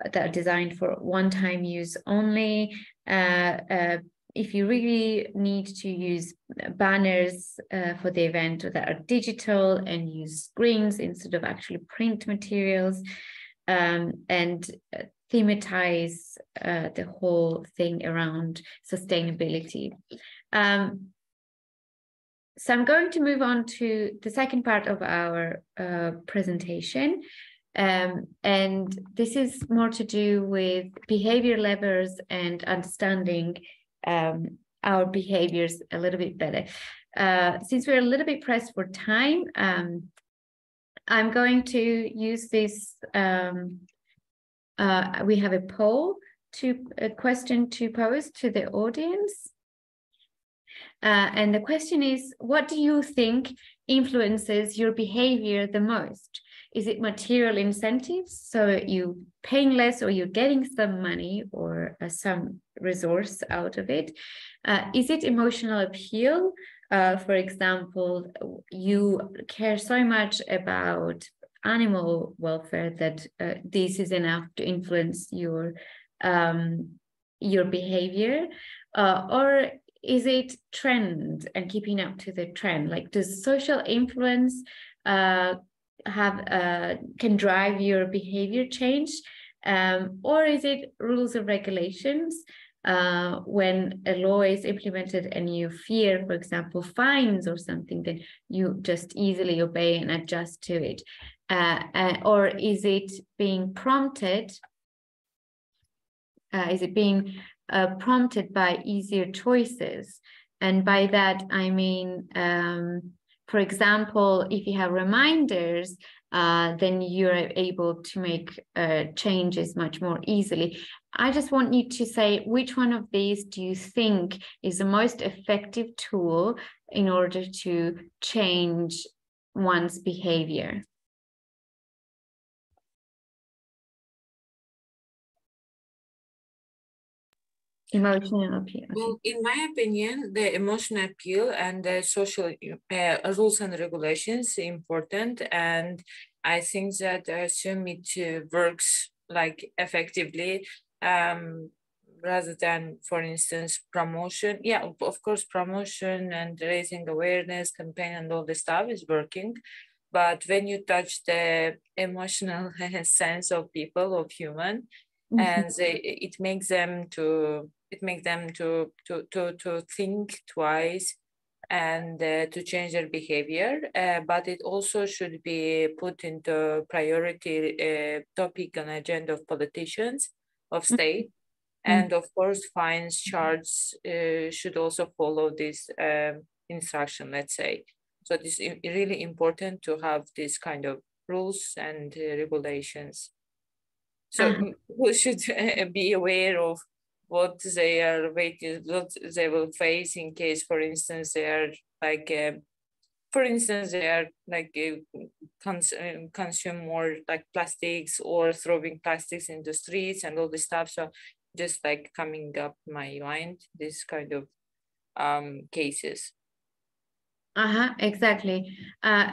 that are designed for one-time use only, uh, uh, if you really need to use banners uh, for the event that are digital and use screens instead of actually print materials um, and uh, thematize uh, the whole thing around sustainability. Um, so I'm going to move on to the second part of our uh, presentation. Um, and this is more to do with behavior levers and understanding um, our behaviors a little bit better. Uh, since we're a little bit pressed for time, um, I'm going to use this. Um, uh, we have a poll to a question to pose to the audience. Uh, and the question is, what do you think influences your behavior the most? is it material incentives? So you paying less or you're getting some money or uh, some resource out of it? Uh, is it emotional appeal? Uh, for example, you care so much about animal welfare that uh, this is enough to influence your um, your behavior, uh, or is it trend and keeping up to the trend? Like, does social influence uh, have uh, can drive your behavior change, um, or is it rules and regulations? Uh, when a law is implemented and you fear, for example, fines or something, then you just easily obey and adjust to it. Uh, uh, or is it being prompted? Uh, is it being uh, prompted by easier choices? And by that, I mean, um, for example, if you have reminders, uh, then you're able to make uh, changes much more easily. I just want you to say which one of these do you think is the most effective tool in order to change one's behavior? Emotional appeal. Well, in my opinion, the emotional appeal and the social uh, rules and regulations important, and I think that uh, Summit works like effectively um, rather than, for instance, promotion. Yeah, of course, promotion and raising awareness campaign and all this stuff is working. But when you touch the emotional sense of people, of human, mm-hmm. and they, it makes them to it makes them to to to to think twice and uh, to change their behavior uh, but it also should be put into priority uh, topic on agenda of politicians of mm-hmm. state mm-hmm. and of course fines charges uh, should also follow this um, instruction let's say so it's really important to have this kind of rules and uh, regulations so uh-huh. we should be aware of what they are waiting, what they will face in case, for instance, they are like, uh, for instance, they are like uh, cons- uh, consume more like plastics or throwing plastics in the streets and all this stuff. So just like coming up my mind, this kind of um, cases. Uh-huh, exactly. Uh,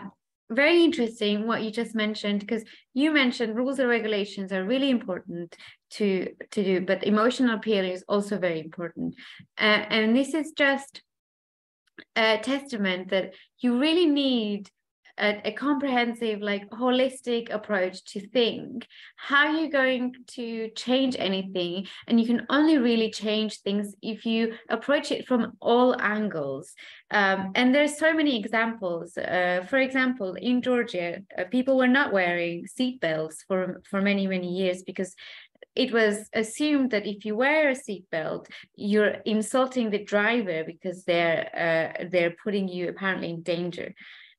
very interesting what you just mentioned because you mentioned rules and regulations are really important to to do but emotional appeal is also very important. Uh, and this is just a testament that you really need a, a, comprehensive like holistic approach to think. How are you're going to change anything? And you can only really change things if you approach it from all angles. Um, and there's so many examples. Uh, for example in georgia uh, people were not wearing seatbelts for for many many years because it was assumed that if you wear a seatbelt, you're insulting the driver because they're uh, they're putting you apparently in danger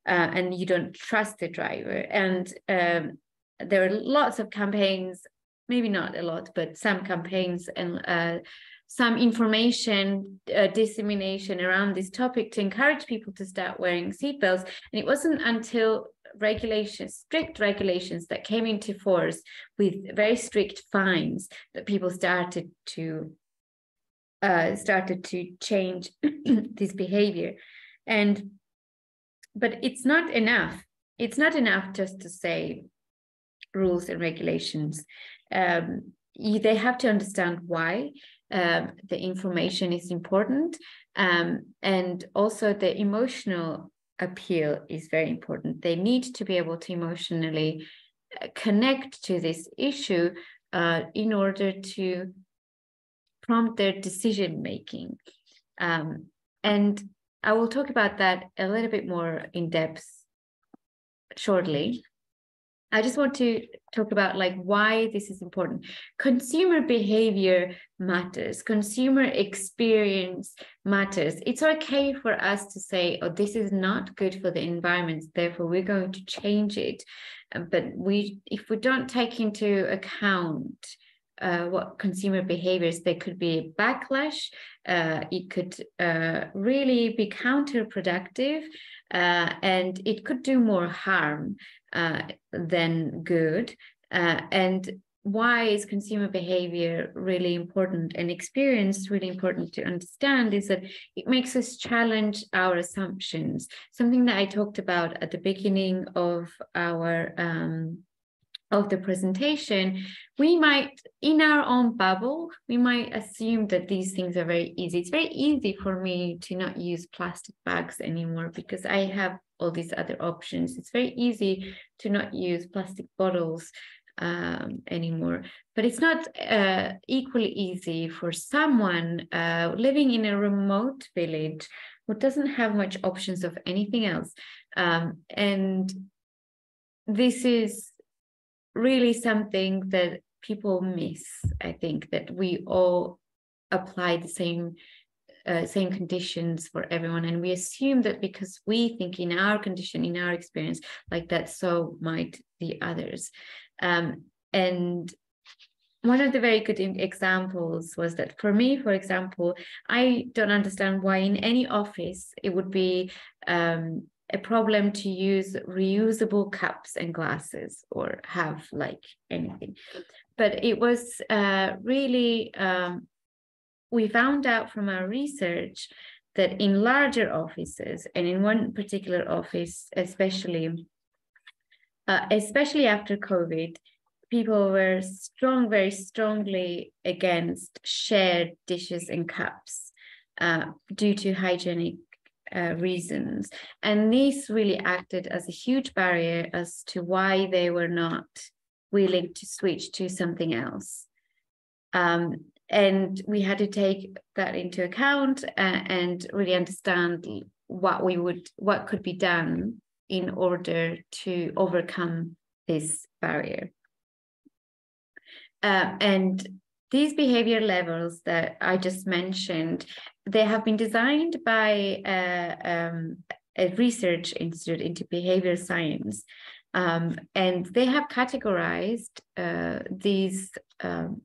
uh, and you don't trust the driver. And um, there are lots of campaigns, maybe not a lot, but some campaigns and uh, some information uh, dissemination around this topic to encourage people to start wearing seatbelts. And it wasn't until regulations, strict regulations that came into force with very strict fines that people started to uh, started to change this behavior. And but it's not enough. It's not enough just to say rules and regulations. Um, you, they have to understand why um, the information is important, um, and also the emotional appeal is very important. They need to be able to emotionally uh, connect to this issue uh, in order to prompt their decision making. Um, and I will talk about that a little bit more in depth shortly. I just want to talk about like why this is important. Consumer behavior matters. Consumer experience matters. It's okay for us to say, "Oh, this is not good for the environment. Therefore, we're going to change it." But we, if we don't take into account uh, what consumer behaviors, there could be backlash uh, it could uh, really be counterproductive uh, and it could do more harm uh, than good. Uh, and why is consumer behavior really important and experience really important to understand is that it makes us challenge our assumptions something that i talked about at the beginning of our um, of the presentation we might in our own bubble we might assume that these things are very easy it's very easy for me to not use plastic bags anymore because i have all these other options it's very easy to not use plastic bottles um, anymore. But it's not uh, equally easy for someone uh, living in a remote village who doesn't have much options of anything else. Um, and this is really something that people miss. I think that we all apply the same uh, same conditions for everyone and we assume that because we think in our condition in our experience like that so might the others um, and one of the very good examples was that for me, for example, I don't understand why in any office it would be um, a problem to use reusable cups and glasses or have like anything. But it was uh, really, um, we found out from our research that in larger offices and in one particular office, especially uh, especially after COVID, people were strong, very strongly against shared dishes and cups uh, due to hygienic uh, reasons. And this really acted as a huge barrier as to why they were not willing to switch to something else. Um, and we had to take that into account uh, and really understand what we would, what could be done in order to overcome this barrier. Uh, and these behavior levers that I just mentioned, they have been designed by uh, um, a research institute into behavior science. Um, and they have categorized uh, these um,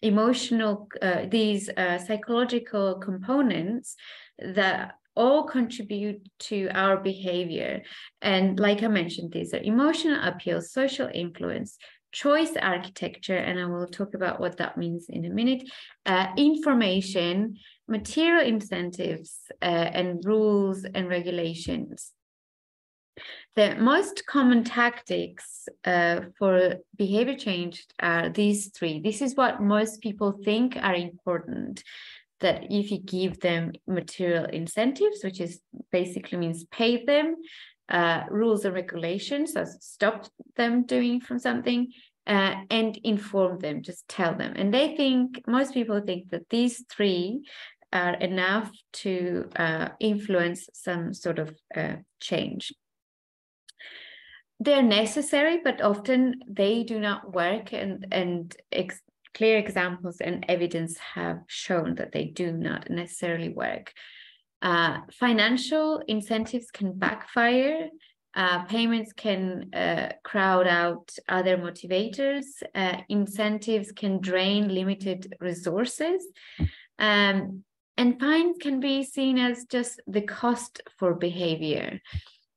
emotional, uh, these uh, psychological components that all contribute to our behavior. And like I mentioned, these are emotional appeal, social influence, choice architecture, and I will talk about what that means in a minute, uh, information, material incentives, uh, and rules and regulations. The most common tactics uh, for behavior change are these three. This is what most people think are important that if you give them material incentives, which is basically means pay them, uh, rules and regulations, that stop them doing from something, uh, and inform them, just tell them. And they think, most people think that these three are enough to uh, influence some sort of uh, change. They're necessary, but often they do not work and, and ex clear examples and evidence have shown that they do not necessarily work. Uh, financial incentives can backfire. Uh, payments can uh, crowd out other motivators. Uh, incentives can drain limited resources. Um, and fines can be seen as just the cost for behavior.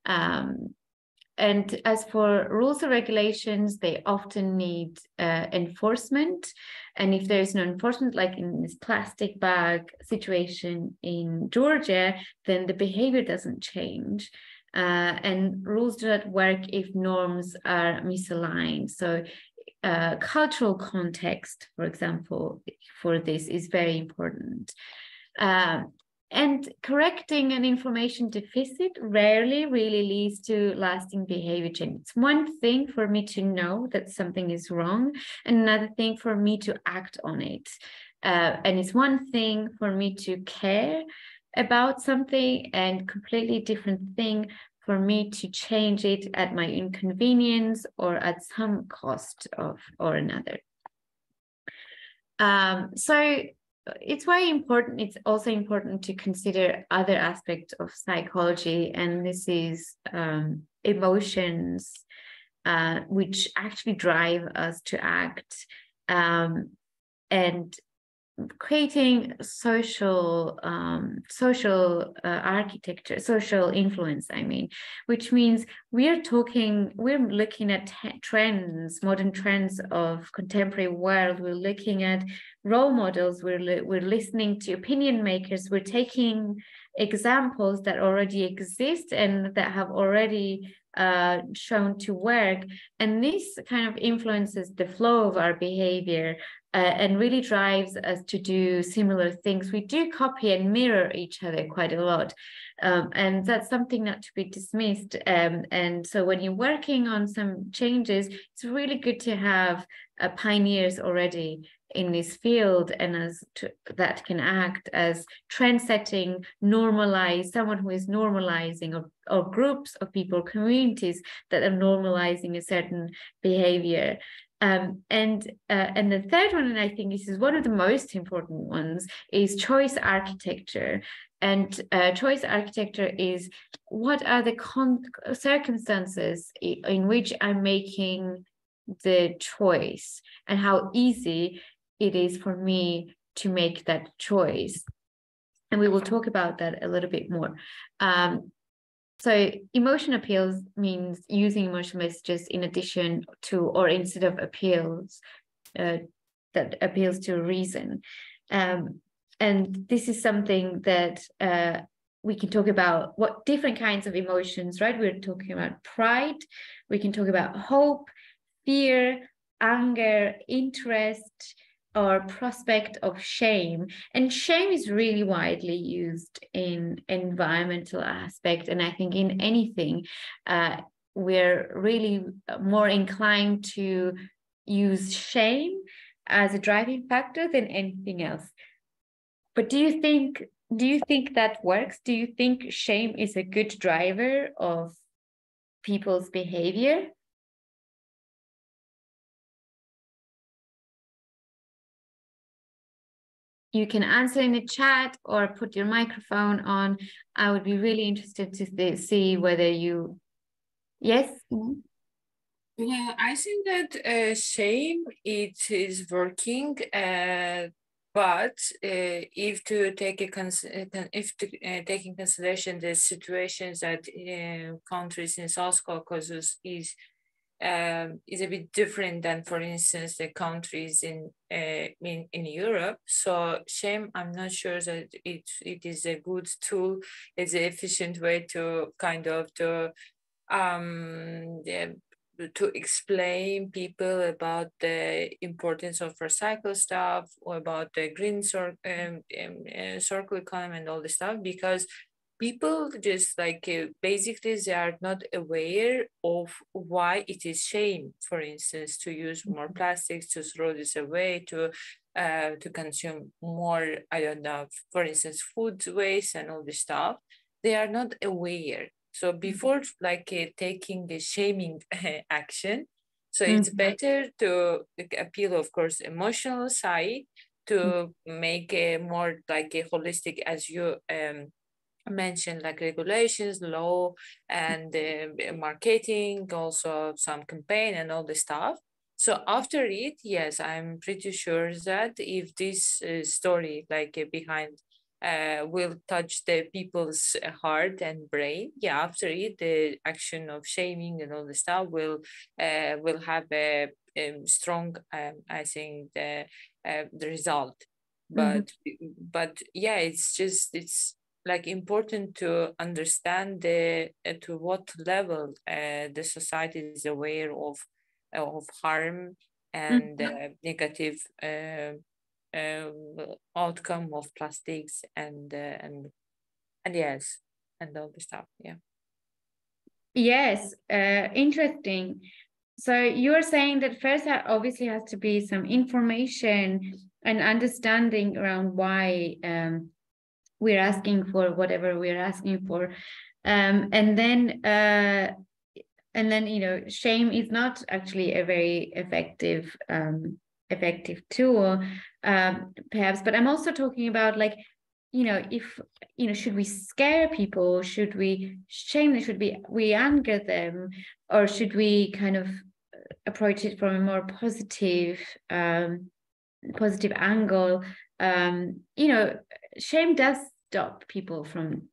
Um, and as for rules or regulations, they often need uh, enforcement. And if there is no enforcement, like in this plastic bag situation in Georgia, then the behavior doesn't change. Uh, and rules do not work if norms are misaligned. So uh, cultural context, for example, for this is very important. Uh, and correcting an information deficit rarely really leads to lasting behavior change. It's one thing for me to know that something is wrong, and another thing for me to act on it. Uh, and it's one thing for me to care about something, and completely different thing for me to change it at my inconvenience or at some cost of or another. Um, so it's very important. It's also important to consider other aspects of psychology, and this is um, emotions, uh, which actually drive us to act. Um, and creating social um, social uh, architecture social influence i mean which means we're talking we're looking at trends modern trends of contemporary world. We're looking at role models. We're li- we're listening to opinion makers. We're taking examples that already exist and that have already uh, shown to work. And this kind of influences the flow of our behavior uh, and really drives us to do similar things. We do copy and mirror each other quite a lot. Um, and that's something not to be dismissed. Um, and so when you're working on some changes, it's really good to have uh, pioneers already in this field and as to, that can act as trend setting normalize someone who is normalizing or, or groups of people communities that are normalizing a certain behavior um, and uh, and the third one, and I think this is one of the most important ones, is choice architecture. And uh, choice architecture is what are the circumstances in which I'm making the choice, and how easy it is for me to make that choice. And we will talk about that a little bit more. Um, so emotion appeals means using emotional messages in addition to or instead of appeals uh, that appeals to reason. Um, and this is something that uh, we can talk about what different kinds of emotions, right? We're talking about pride, we can talk about hope, fear, anger, interest, or prospect of shame. And shame is really widely used in environmental aspect. And i think in anything uh, we're really more inclined to use shame as a driving factor than anything else. But do you think do you think that works? Do you think shame is a good driver of people's behavior you can answer in the chat or put your microphone on. I would be really interested to see whether you, yes? Yeah, I think that uh, shame it is working, uh, but uh, if to take a cons- uh, if to uh, take in consideration the situations that uh, countries in South Caucasus is um, is a bit different than, for instance, the countries in uh, in, in Europe. So shame, I'm not sure that it it is a good tool. It's an efficient way to kind of to um yeah, to explain people about the importance of recycle stuff or about the green cir- um, um, uh, circle economy and all this stuff because people just like uh, basically they are not aware of why it is shame for instance to use more mm-hmm. plastics to throw this away to uh, to consume more i don't know for instance food waste and all this stuff they are not aware so mm-hmm. before like uh, taking the shaming action so mm-hmm. it's better to appeal of course emotional side to mm-hmm. make a more like a holistic as you um, mentioned like regulations, law, and uh, marketing, also some campaign and all the stuff. So after it, yes, I'm pretty sure that if this uh, story like uh, behind uh, will touch the people's heart and brain, yeah, after it, the action of shaming and all the stuff will uh, will have a, a strong, um, I think, the uh, the result. But mm-hmm. but yeah, it's just it's like important to understand the uh, to what level uh, the society is aware of uh, of harm and mm-hmm. negative um, outcome of plastics and and and yes and all the stuff yeah yes interesting so you are saying that first obviously has to be some information and understanding around why um, we're asking for whatever we're asking for. Um, and then uh, and then you know shame is not actually a very effective um, effective tool um, perhaps but i'm also talking about like you know if you know should we scare people? Should we shame them should we we anger them? Or should we kind of approach it from a more positive um positive angle? Um, you know, shame does stop people from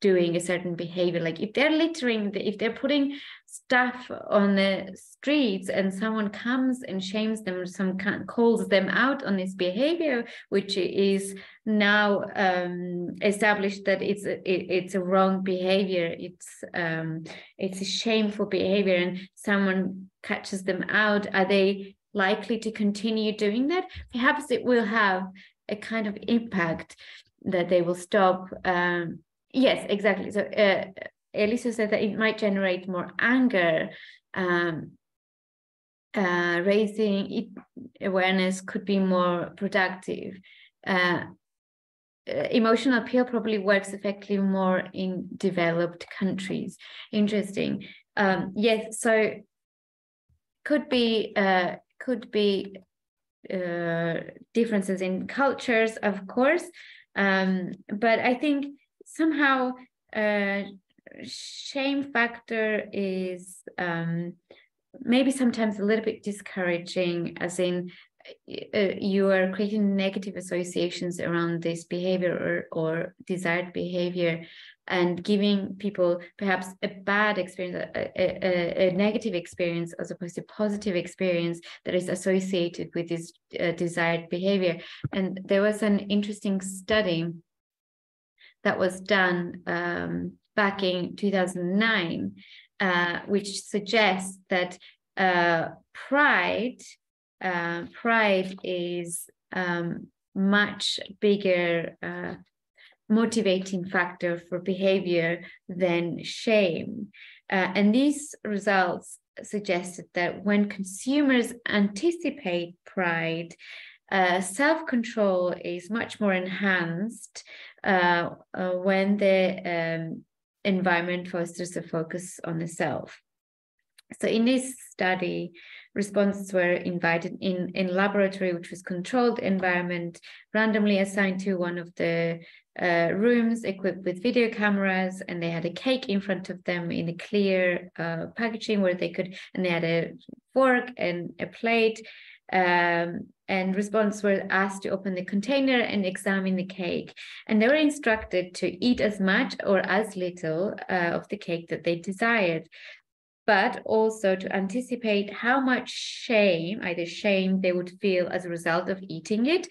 doing a certain behavior. Like if they're littering if they're putting stuff on the streets and someone comes and shames them some kind calls them out on this behavior which is now um, established that it's a, it, it's a wrong behavior. It's um, it's a shameful behavior and someone catches them out. Are they likely to continue doing that? Perhaps it will have a kind of impact that they will stop um, Yes, exactly. So uh, Elisa said that it might generate more anger. Um, uh, raising it, awareness could be more productive. Uh, uh, emotional appeal probably works effectively more in developed countries. Interesting. Um, yes, so could be uh, could be uh, differences in cultures, of course, um, but I think somehow uh, shame factor is um, maybe sometimes a little bit discouraging as in you are creating negative associations around this behavior or, or desired behavior and giving people perhaps a bad experience a, a, a, negative experience as opposed to positive experience that is associated with this uh, desired behavior. And there was an interesting study that was done um, back in 2009, uh, which suggests that uh, pride, uh, pride is um, much bigger uh, motivating factor for behavior than shame. Uh, and these results suggested that when consumers anticipate pride, uh, self-control is much more enhanced uh, uh, when the um, environment fosters a focus on the self. So in this study, responses were invited in in laboratory, which was controlled environment, randomly assigned to one of the uh, rooms equipped with video cameras, and they had a cake in front of them in a clear uh, packaging where they could, and they had a fork and a plate, um, and respondents were asked to open the container and examine the cake. And they were instructed to eat as much or as little uh, of the cake that they desired, but also to anticipate how much shame, either shame they would feel as a result of eating it,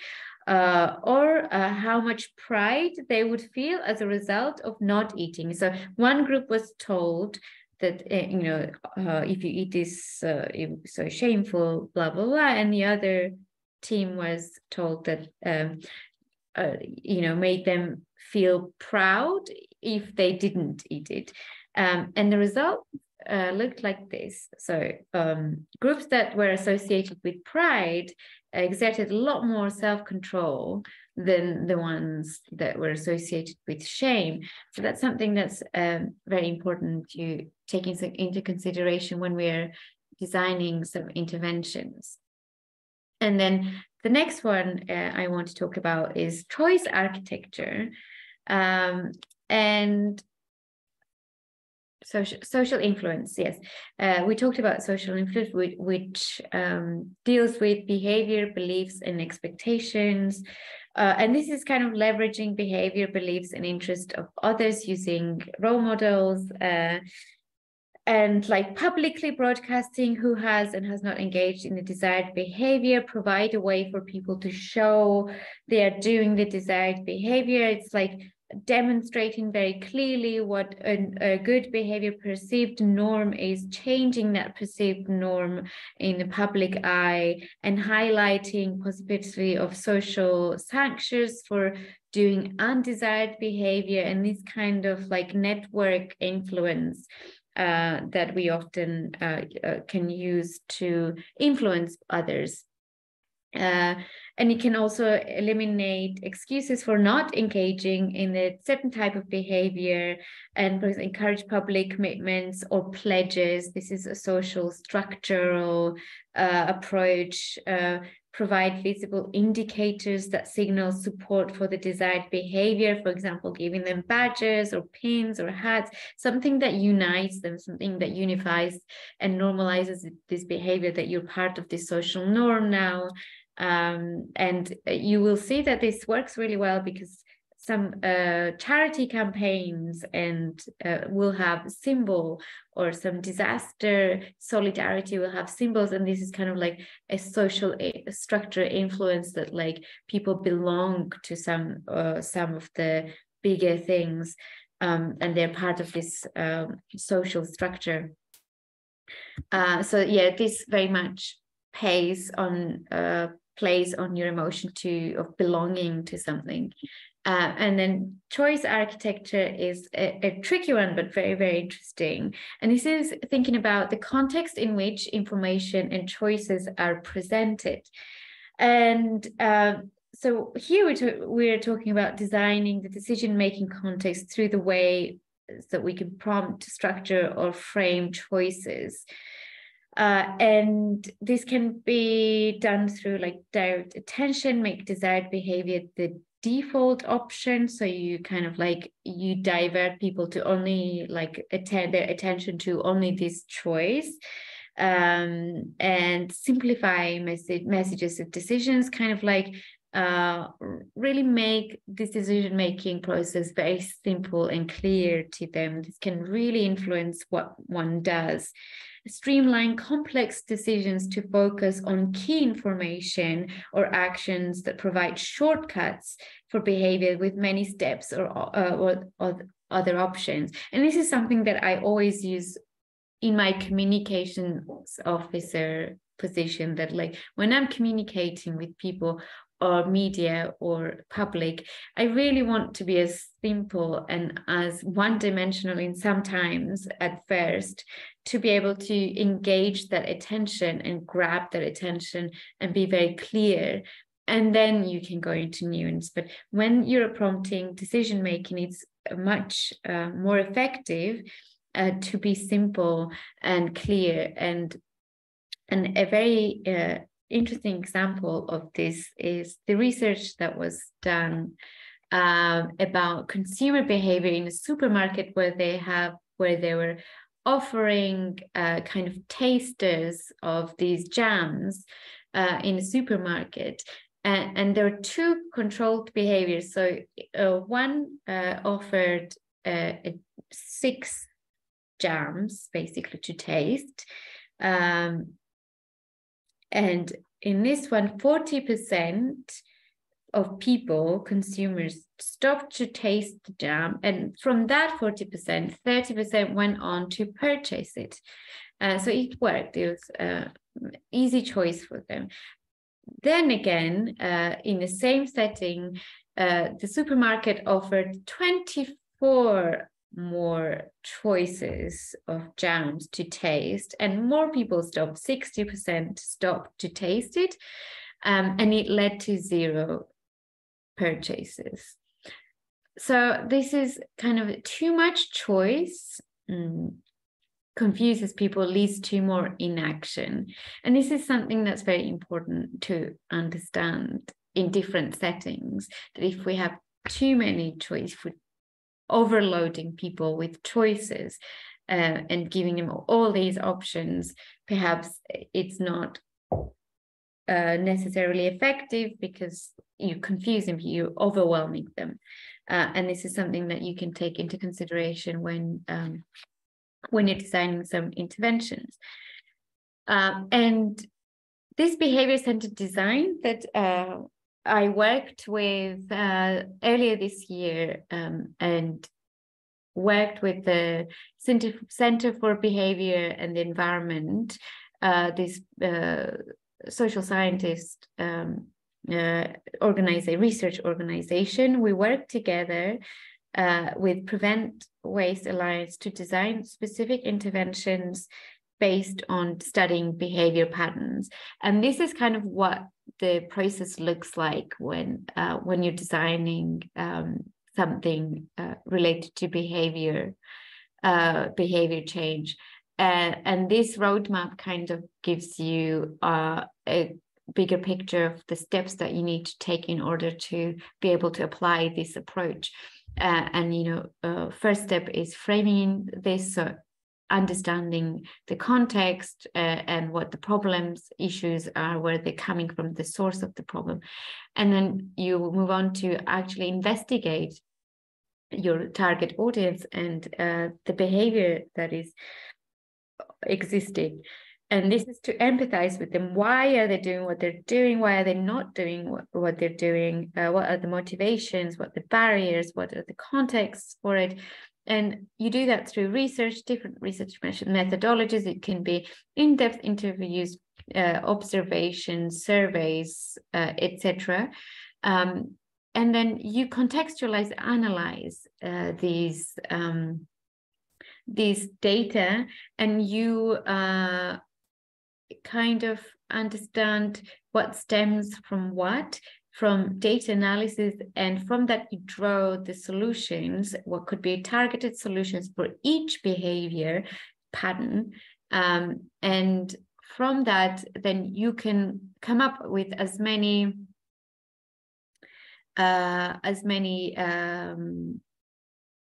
uh, or uh, how much pride they would feel as a result of not eating. So one group was told that uh, you know uh, if you eat this uh, so shameful blah blah blah and the other team was told that um, uh, you know made them feel proud if they didn't eat it um, and the result uh, looked like this so um, groups that were associated with pride exerted a lot more self-control than the ones that were associated with shame. So that's something that's um, very important to take into consideration when we're designing some interventions. And then the next one uh, I want to talk about is choice architecture. Um, and social social influence yes. Uh, we talked about social influence which, which um, deals with behavior beliefs and expectations. Uh, and this is kind of leveraging behavior beliefs and interest of others using role models uh, and like publicly broadcasting who has and has not engaged in the desired behavior provide a way for people to show they are doing the desired behavior. It's like demonstrating very clearly what a, a, good behavior perceived norm is changing that perceived norm in the public eye and highlighting possibility of social sanctions for doing undesired behavior and this kind of like network influence uh, that we often uh, uh, can use to influence others uh, and it can also eliminate excuses for not engaging in a certain type of behavior and encourage public commitments or pledges. This is a social structural uh, approach. Uh, provide visible indicators that signal support for the desired behavior, for example, giving them badges or pins or hats, something that unites them, something that unifies and normalizes this behavior that you're part of this social norm now Um, and you will see that this works really well because some uh, charity campaigns and uh, will have symbol or some disaster solidarity will have symbols. And this is kind of like a social a structure influence that like people belong to some uh, some of the bigger things um, and they're part of this um, social structure. Uh, so yeah this very much pays on uh, plays on your emotion to of belonging to something uh, and then choice architecture is a, a, tricky one, but very, very interesting. And this is thinking about the context in which information and choices are presented. And uh, so here we're, we're talking about designing the decision-making context through the way that we can prompt, structure, or frame choices. Uh, and this can be done through like direct attention, make desired behavior the default option. So you kind of like you divert people to only like attend their attention to only this choice. Um, and simplify message messages of decisions kind of like uh, really make this decision making process very simple and clear to them. This can really influence what one does streamline complex decisions to focus on key information or actions that provide shortcuts for behavior with many steps or, uh, or, or other options. And this is something that I always use in my communications officer position that like when i'm communicating with people or media or public i really want to be as simple and as one dimensional in sometimes at first to be able to engage that attention and grab that attention and be very clear. And then you can go into nuance. But when you're prompting decision making it's much uh, more effective uh, to be simple and clear and and a very uh, interesting example of this is the research that was done um, about consumer behavior in a supermarket where they have where they were offering uh, kind of tasters of these jams uh, in a supermarket. And, and there were two controlled behaviors. So uh, one uh, offered uh, six jams basically to taste. Um, and in this one, 40% of people, consumers, stopped to taste the jam. And from that 40%, 30% went on to purchase it. Uh, so it worked. It was an easy choice for them. Then again, uh, in the same setting, uh, the supermarket offered 24 more choices of jams to taste, and more people stopped. 60% stopped to taste it, um, and it led to zero purchases. So this is kind of too much choice. Mm, confuses people leads to more inaction and this is something that's very important to understand in different settings that if we have too many choice overloading people with choices uh, and giving them all these options, perhaps it's not uh, necessarily effective because you confuse them, you're overwhelming them. Uh, and this is something that you can take into consideration when um, when you're designing some interventions. Um, and this behavior centered design that uh, I worked with uh, earlier this year um, and worked with the Center, Center for Behavior and the Environment, uh, this uh, social scientist um, uh, a research organization. We work together uh, with Prevent Waste Alliance to design specific interventions based on studying behavior patterns. And this is kind of what the process looks like when uh, when you're designing um, something uh, related to behavior uh, behavior change. and this roadmap kind of gives you uh, a bigger picture of the steps that you need to take in order to be able to apply this approach. Uh, and you know, uh, first step is framing this. So understanding the context uh, and what the problems issues are where they're coming from the source of the problem. And then you move on to actually investigate your target audience and uh, the behavior that is existing. And this is to empathize with them. Why are they doing what they're doing? Why are they not doing what, what they're doing? Uh, what are the motivations? What the barriers? What are the contexts for it and you do that through research different research methodologies. It can be in-depth interviews uh, observations surveys uh, etc um, and then you contextualize analyze uh, these um, these data and you uh, kind of understand what stems from what from data analysis and from that you draw the solutions what could be targeted solutions for each behavior pattern um, and from that then you can come up with as many uh, as many um,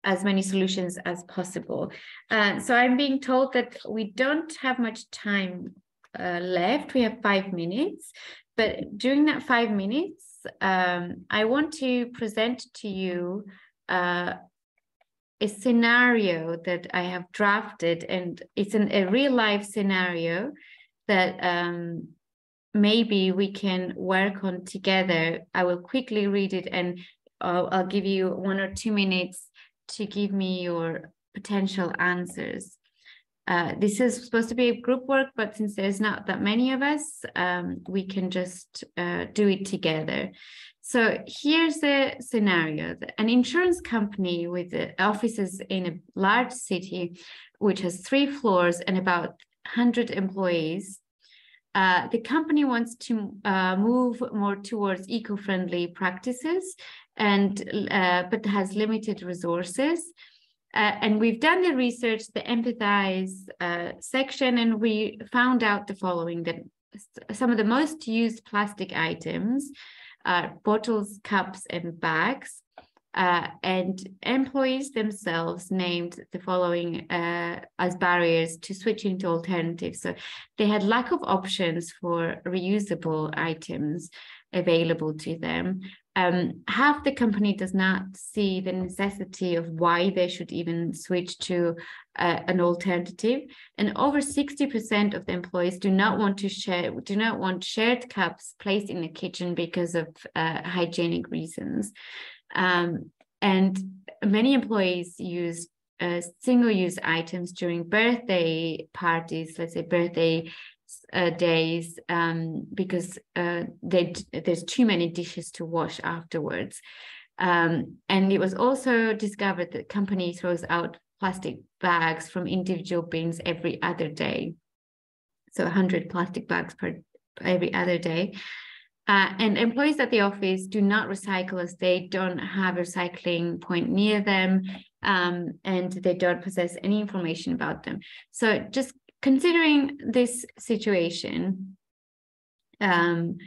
as many solutions as possible. Uh, so I'm being told that we don't have much time uh, left. We have five minutes, but during that five minutes, um, I want to present to you uh, a scenario that I have drafted, and it's an, a real life scenario that um, maybe we can work on together. I will quickly read it and I'll, I'll give you one or two minutes to give me your potential answers. Uh, this is supposed to be a group work, but since there's not that many of us, um, we can just uh, do it together. So here's the scenario. An insurance company with offices in a large city, which has three floors and about 100 employees, uh, the company wants to uh, move more towards eco-friendly practices and uh, but has limited resources uh, and we've done the research the empathize uh, section and we found out the following that some of the most used plastic items are bottles cups and bags uh, and employees themselves named the following uh, as barriers to switching to alternatives. So they had lack of options for reusable items available to them. Um, half the company does not see the necessity of why they should even switch to uh, an alternative, and over 60% of the employees do not want to share do not want shared cups placed in the kitchen because of uh, hygienic reasons. Um, and many employees use uh, single-use items during birthday parties, let's say birthday uh, days, um, because uh, they, there's too many dishes to wash afterwards. Um, and it was also discovered that company throws out plastic bags from individual bins every other day. So 100 plastic bags per every other day. Uh, and employees at the office do not recycle as they don't have a recycling point near them um, and they don't possess any information about them. So just considering this situation, um,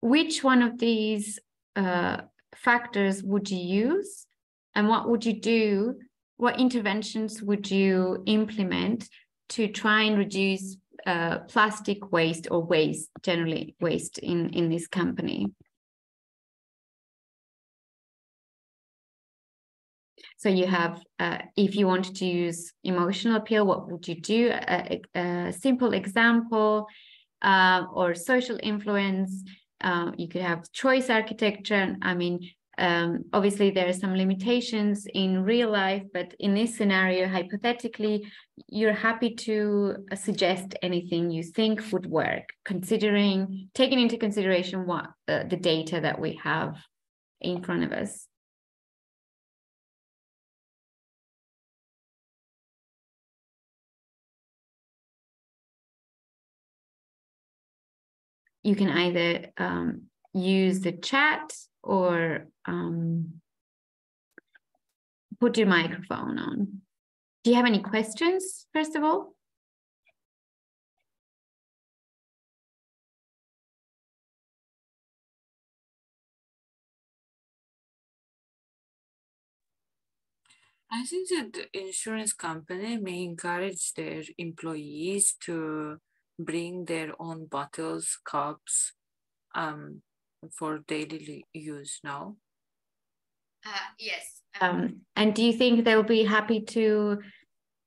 which one of these uh, factors would you use and what would you do? What interventions would you implement to try and reduce uh, plastic waste or waste, generally waste in, in this company. So you have, uh, if you wanted to use emotional appeal, what would you do? A, a, simple example uh, or social influence. Uh, you could have choice architecture. I mean, um, obviously, there are some limitations in real life, but in this scenario, hypothetically, you're happy to suggest anything you think would work, considering taking into consideration what uh, the data that we have in front of us. You can either um, use the chat or um, put your microphone on. Do you have any questions, first of all? I think that the insurance company may encourage their employees to bring their own bottles, cups, um, for daily use now. Uh, yes. Um, and do you think they'll be happy to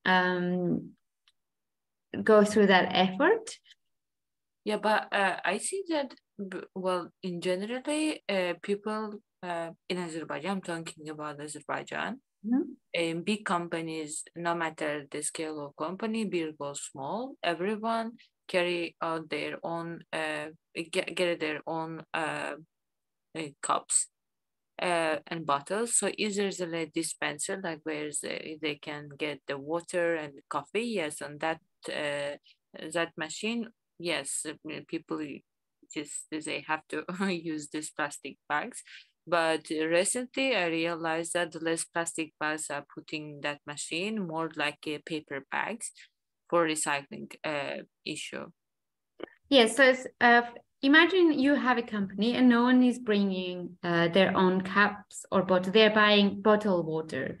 um, go through that effort? Yeah, but uh, I see that, well, in generally, uh, people uh, in Azerbaijan, I'm talking about Azerbaijan, mm-hmm. big companies, no matter the scale of company, big or small, everyone carry out their own, uh, get, get their own uh, uh, cups uh, and bottles. So if there's a dispenser, like where they, they can get the water and coffee, yes, on that uh, that machine, yes, people just they have to use these plastic bags. But recently, I realized that the less plastic bags are putting that machine, more like a paper bags for recycling uh, issue. Yes, so uh, imagine you have a company and no one is bringing uh, their own cups or bottle. They're buying bottled water,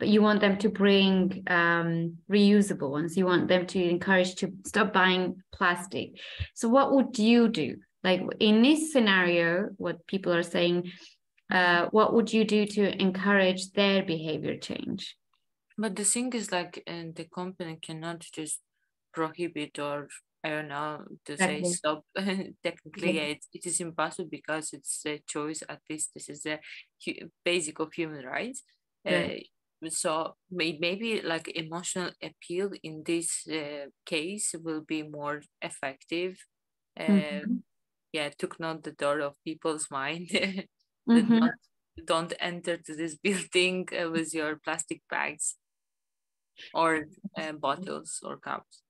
but you want them to bring um, reusable ones. You want them to encourage to stop buying plastic. So what would you do? Like in this scenario, what people are saying, uh, what would you do to encourage their behavior change? But the thing is, like, and the company cannot just prohibit or I don't know to say stop. Technically, yeah. it, it is impossible because it's a choice. At least this is the basic of human rights. Yeah. Uh, so maybe like emotional appeal in this uh, case will be more effective. Uh, mm-hmm. Yeah, to knock the door of people's mind. mm-hmm. not, don't enter to this building uh, with your plastic bags or uh, bottles or cups.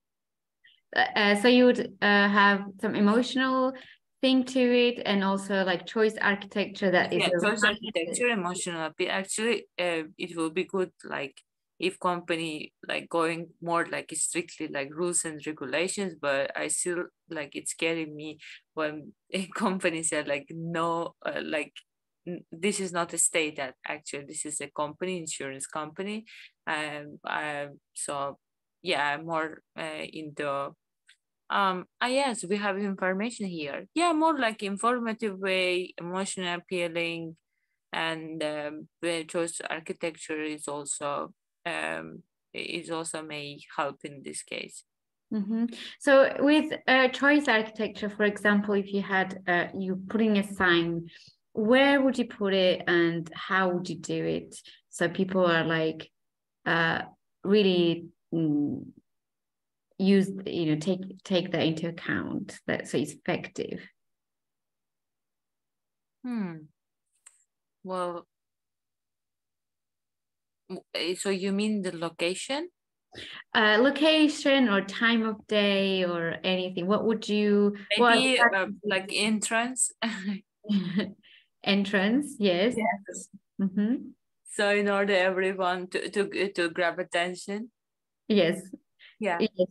Uh, so you would uh, have some emotional thing to it and also like choice architecture that is yeah, choice architecture emotional. Actually uh, it will be good like if company like going more like strictly like rules and regulations but i still like it's scaring me when a company said like no uh, like this is not a state that actually this is a company insurance company. Um, um so yeah more uh, in the um ah, yes we have information here. Yeah more like informative way emotional appealing and um, the choice architecture is also um is also may help in this case. Mm-hmm. so with uh, choice architecture for example if you had uh, you putting a sign where would you put it and how would you do it? So people are like uh really mm, use you know take take that into account that so it's effective. Hmm. Well eh, so you mean the location? Uh location or time of day or anything. What would you maybe what, uh, like entrance entrance yes, yes. Mm-hmm. so in order everyone to to to grab attention yes yeah yes.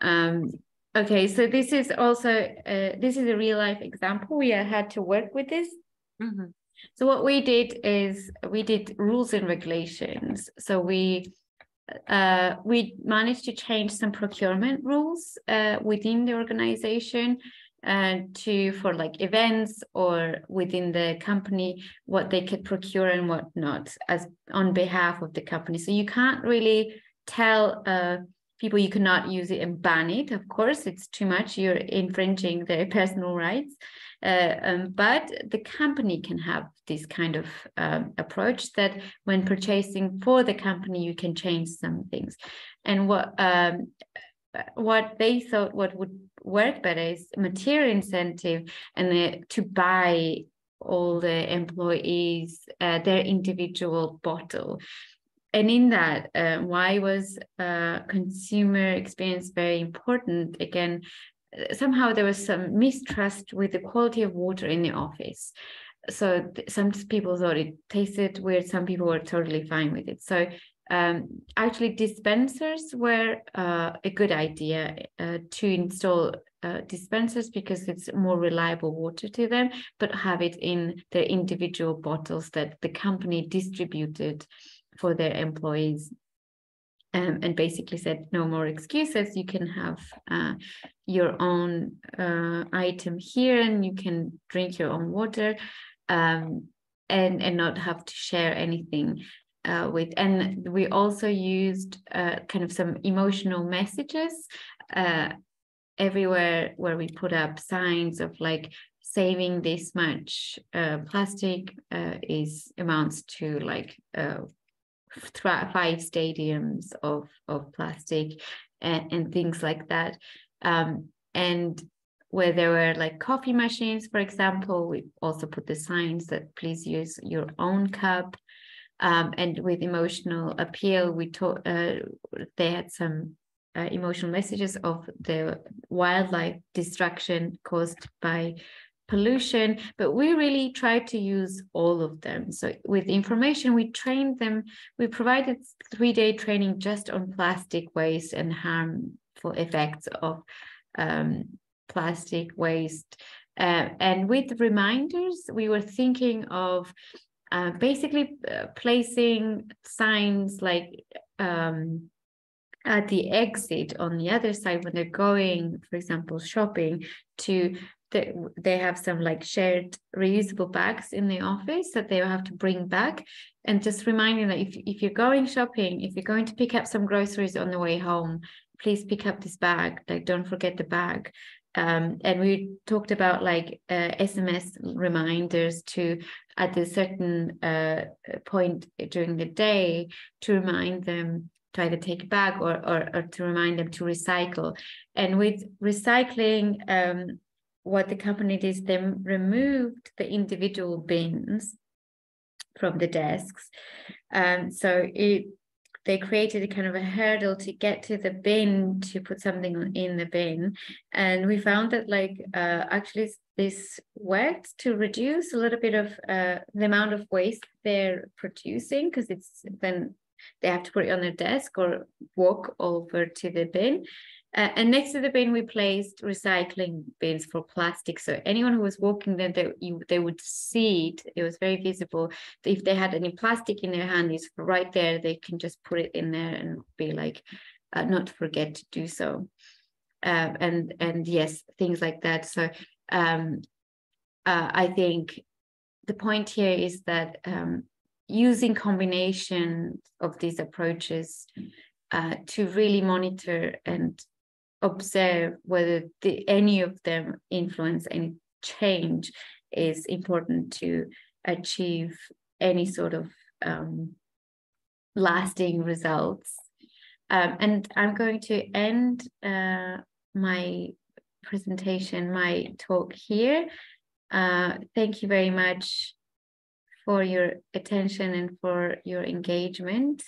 Um, okay, so this is also uh, this is a real life example. We had to work with this. Mm-hmm. So what we did is we did rules and regulations. So we uh, we managed to change some procurement rules uh, within the organization uh, to for like events or within the company what they could procure and what not as on behalf of the company. So you can't really tell uh, people you cannot use it and ban it of course. It's too much. You're infringing their personal rights. Uh, um, but the company can have this kind of um, approach that when purchasing for the company you can change some things. And what um, what they thought what would work better is material incentive and to buy all the employees uh, their individual bottle and in that, uh, why was uh, consumer experience very important? Again, somehow there was some mistrust with the quality of water in the office. So some people thought it tasted weird. Some people were totally fine with it. So um, actually, dispensers were uh, a good idea uh, to install uh, dispensers because it's more reliable water to them, but have it in their individual bottles that the company distributed for their employees. Um, and basically said no more excuses. You can have uh, your own uh, item here and you can drink your own water um, and and not have to share anything uh, with and we also used uh, kind of some emotional messages uh, everywhere where we put up signs of like saving this much uh, plastic uh, is amounts to like uh, five stadiums of of plastic and, and things like that. Um, and where there were like coffee machines for example we also put the signs that please use your own cup um, and with emotional appeal we taught uh, they had some uh, emotional messages of the wildlife destruction caused by pollution but we really tried to use all of them. So with information we trained them. We provided three day training just on plastic waste and harmful effects of um, plastic waste. Uh, and with reminders we were thinking of uh, basically uh, placing signs like um, at the exit on the other side when they're going for example shopping to they, have some like shared reusable bags in the office that they have to bring back. And just reminding that if, if you're going shopping if you're going to pick up some groceries on the way home please pick up this bag like don't forget the bag. Um, and we talked about like uh, sms reminders to at a certain uh, point during the day to remind them to either take bag or, or, or to remind them to recycle and with recycling um, what the company did is they removed the individual bins from the desks. Um, so it they created a kind of a hurdle to get to the bin to put something in the bin and we found that like uh, actually this worked to reduce a little bit of uh, the amount of waste they're producing because it's then they have to put it on their desk or walk over to the bin uh, and next to the bin, we placed recycling bins for plastic. So anyone who was walking there, they, you, they would see it. It was very visible. If they had any plastic in their hand, it's right there. They can just put it in there and be like, uh, not forget to do so. Uh, and and yes, things like that. So um, uh, I think the point here is that um, using combination of these approaches uh, to really monitor and observe whether the, any of them influence any change is important to achieve any sort of um, lasting results. Um, and I'm going to end uh, my presentation, my talk here. Uh, thank you very much for your attention and for your engagement.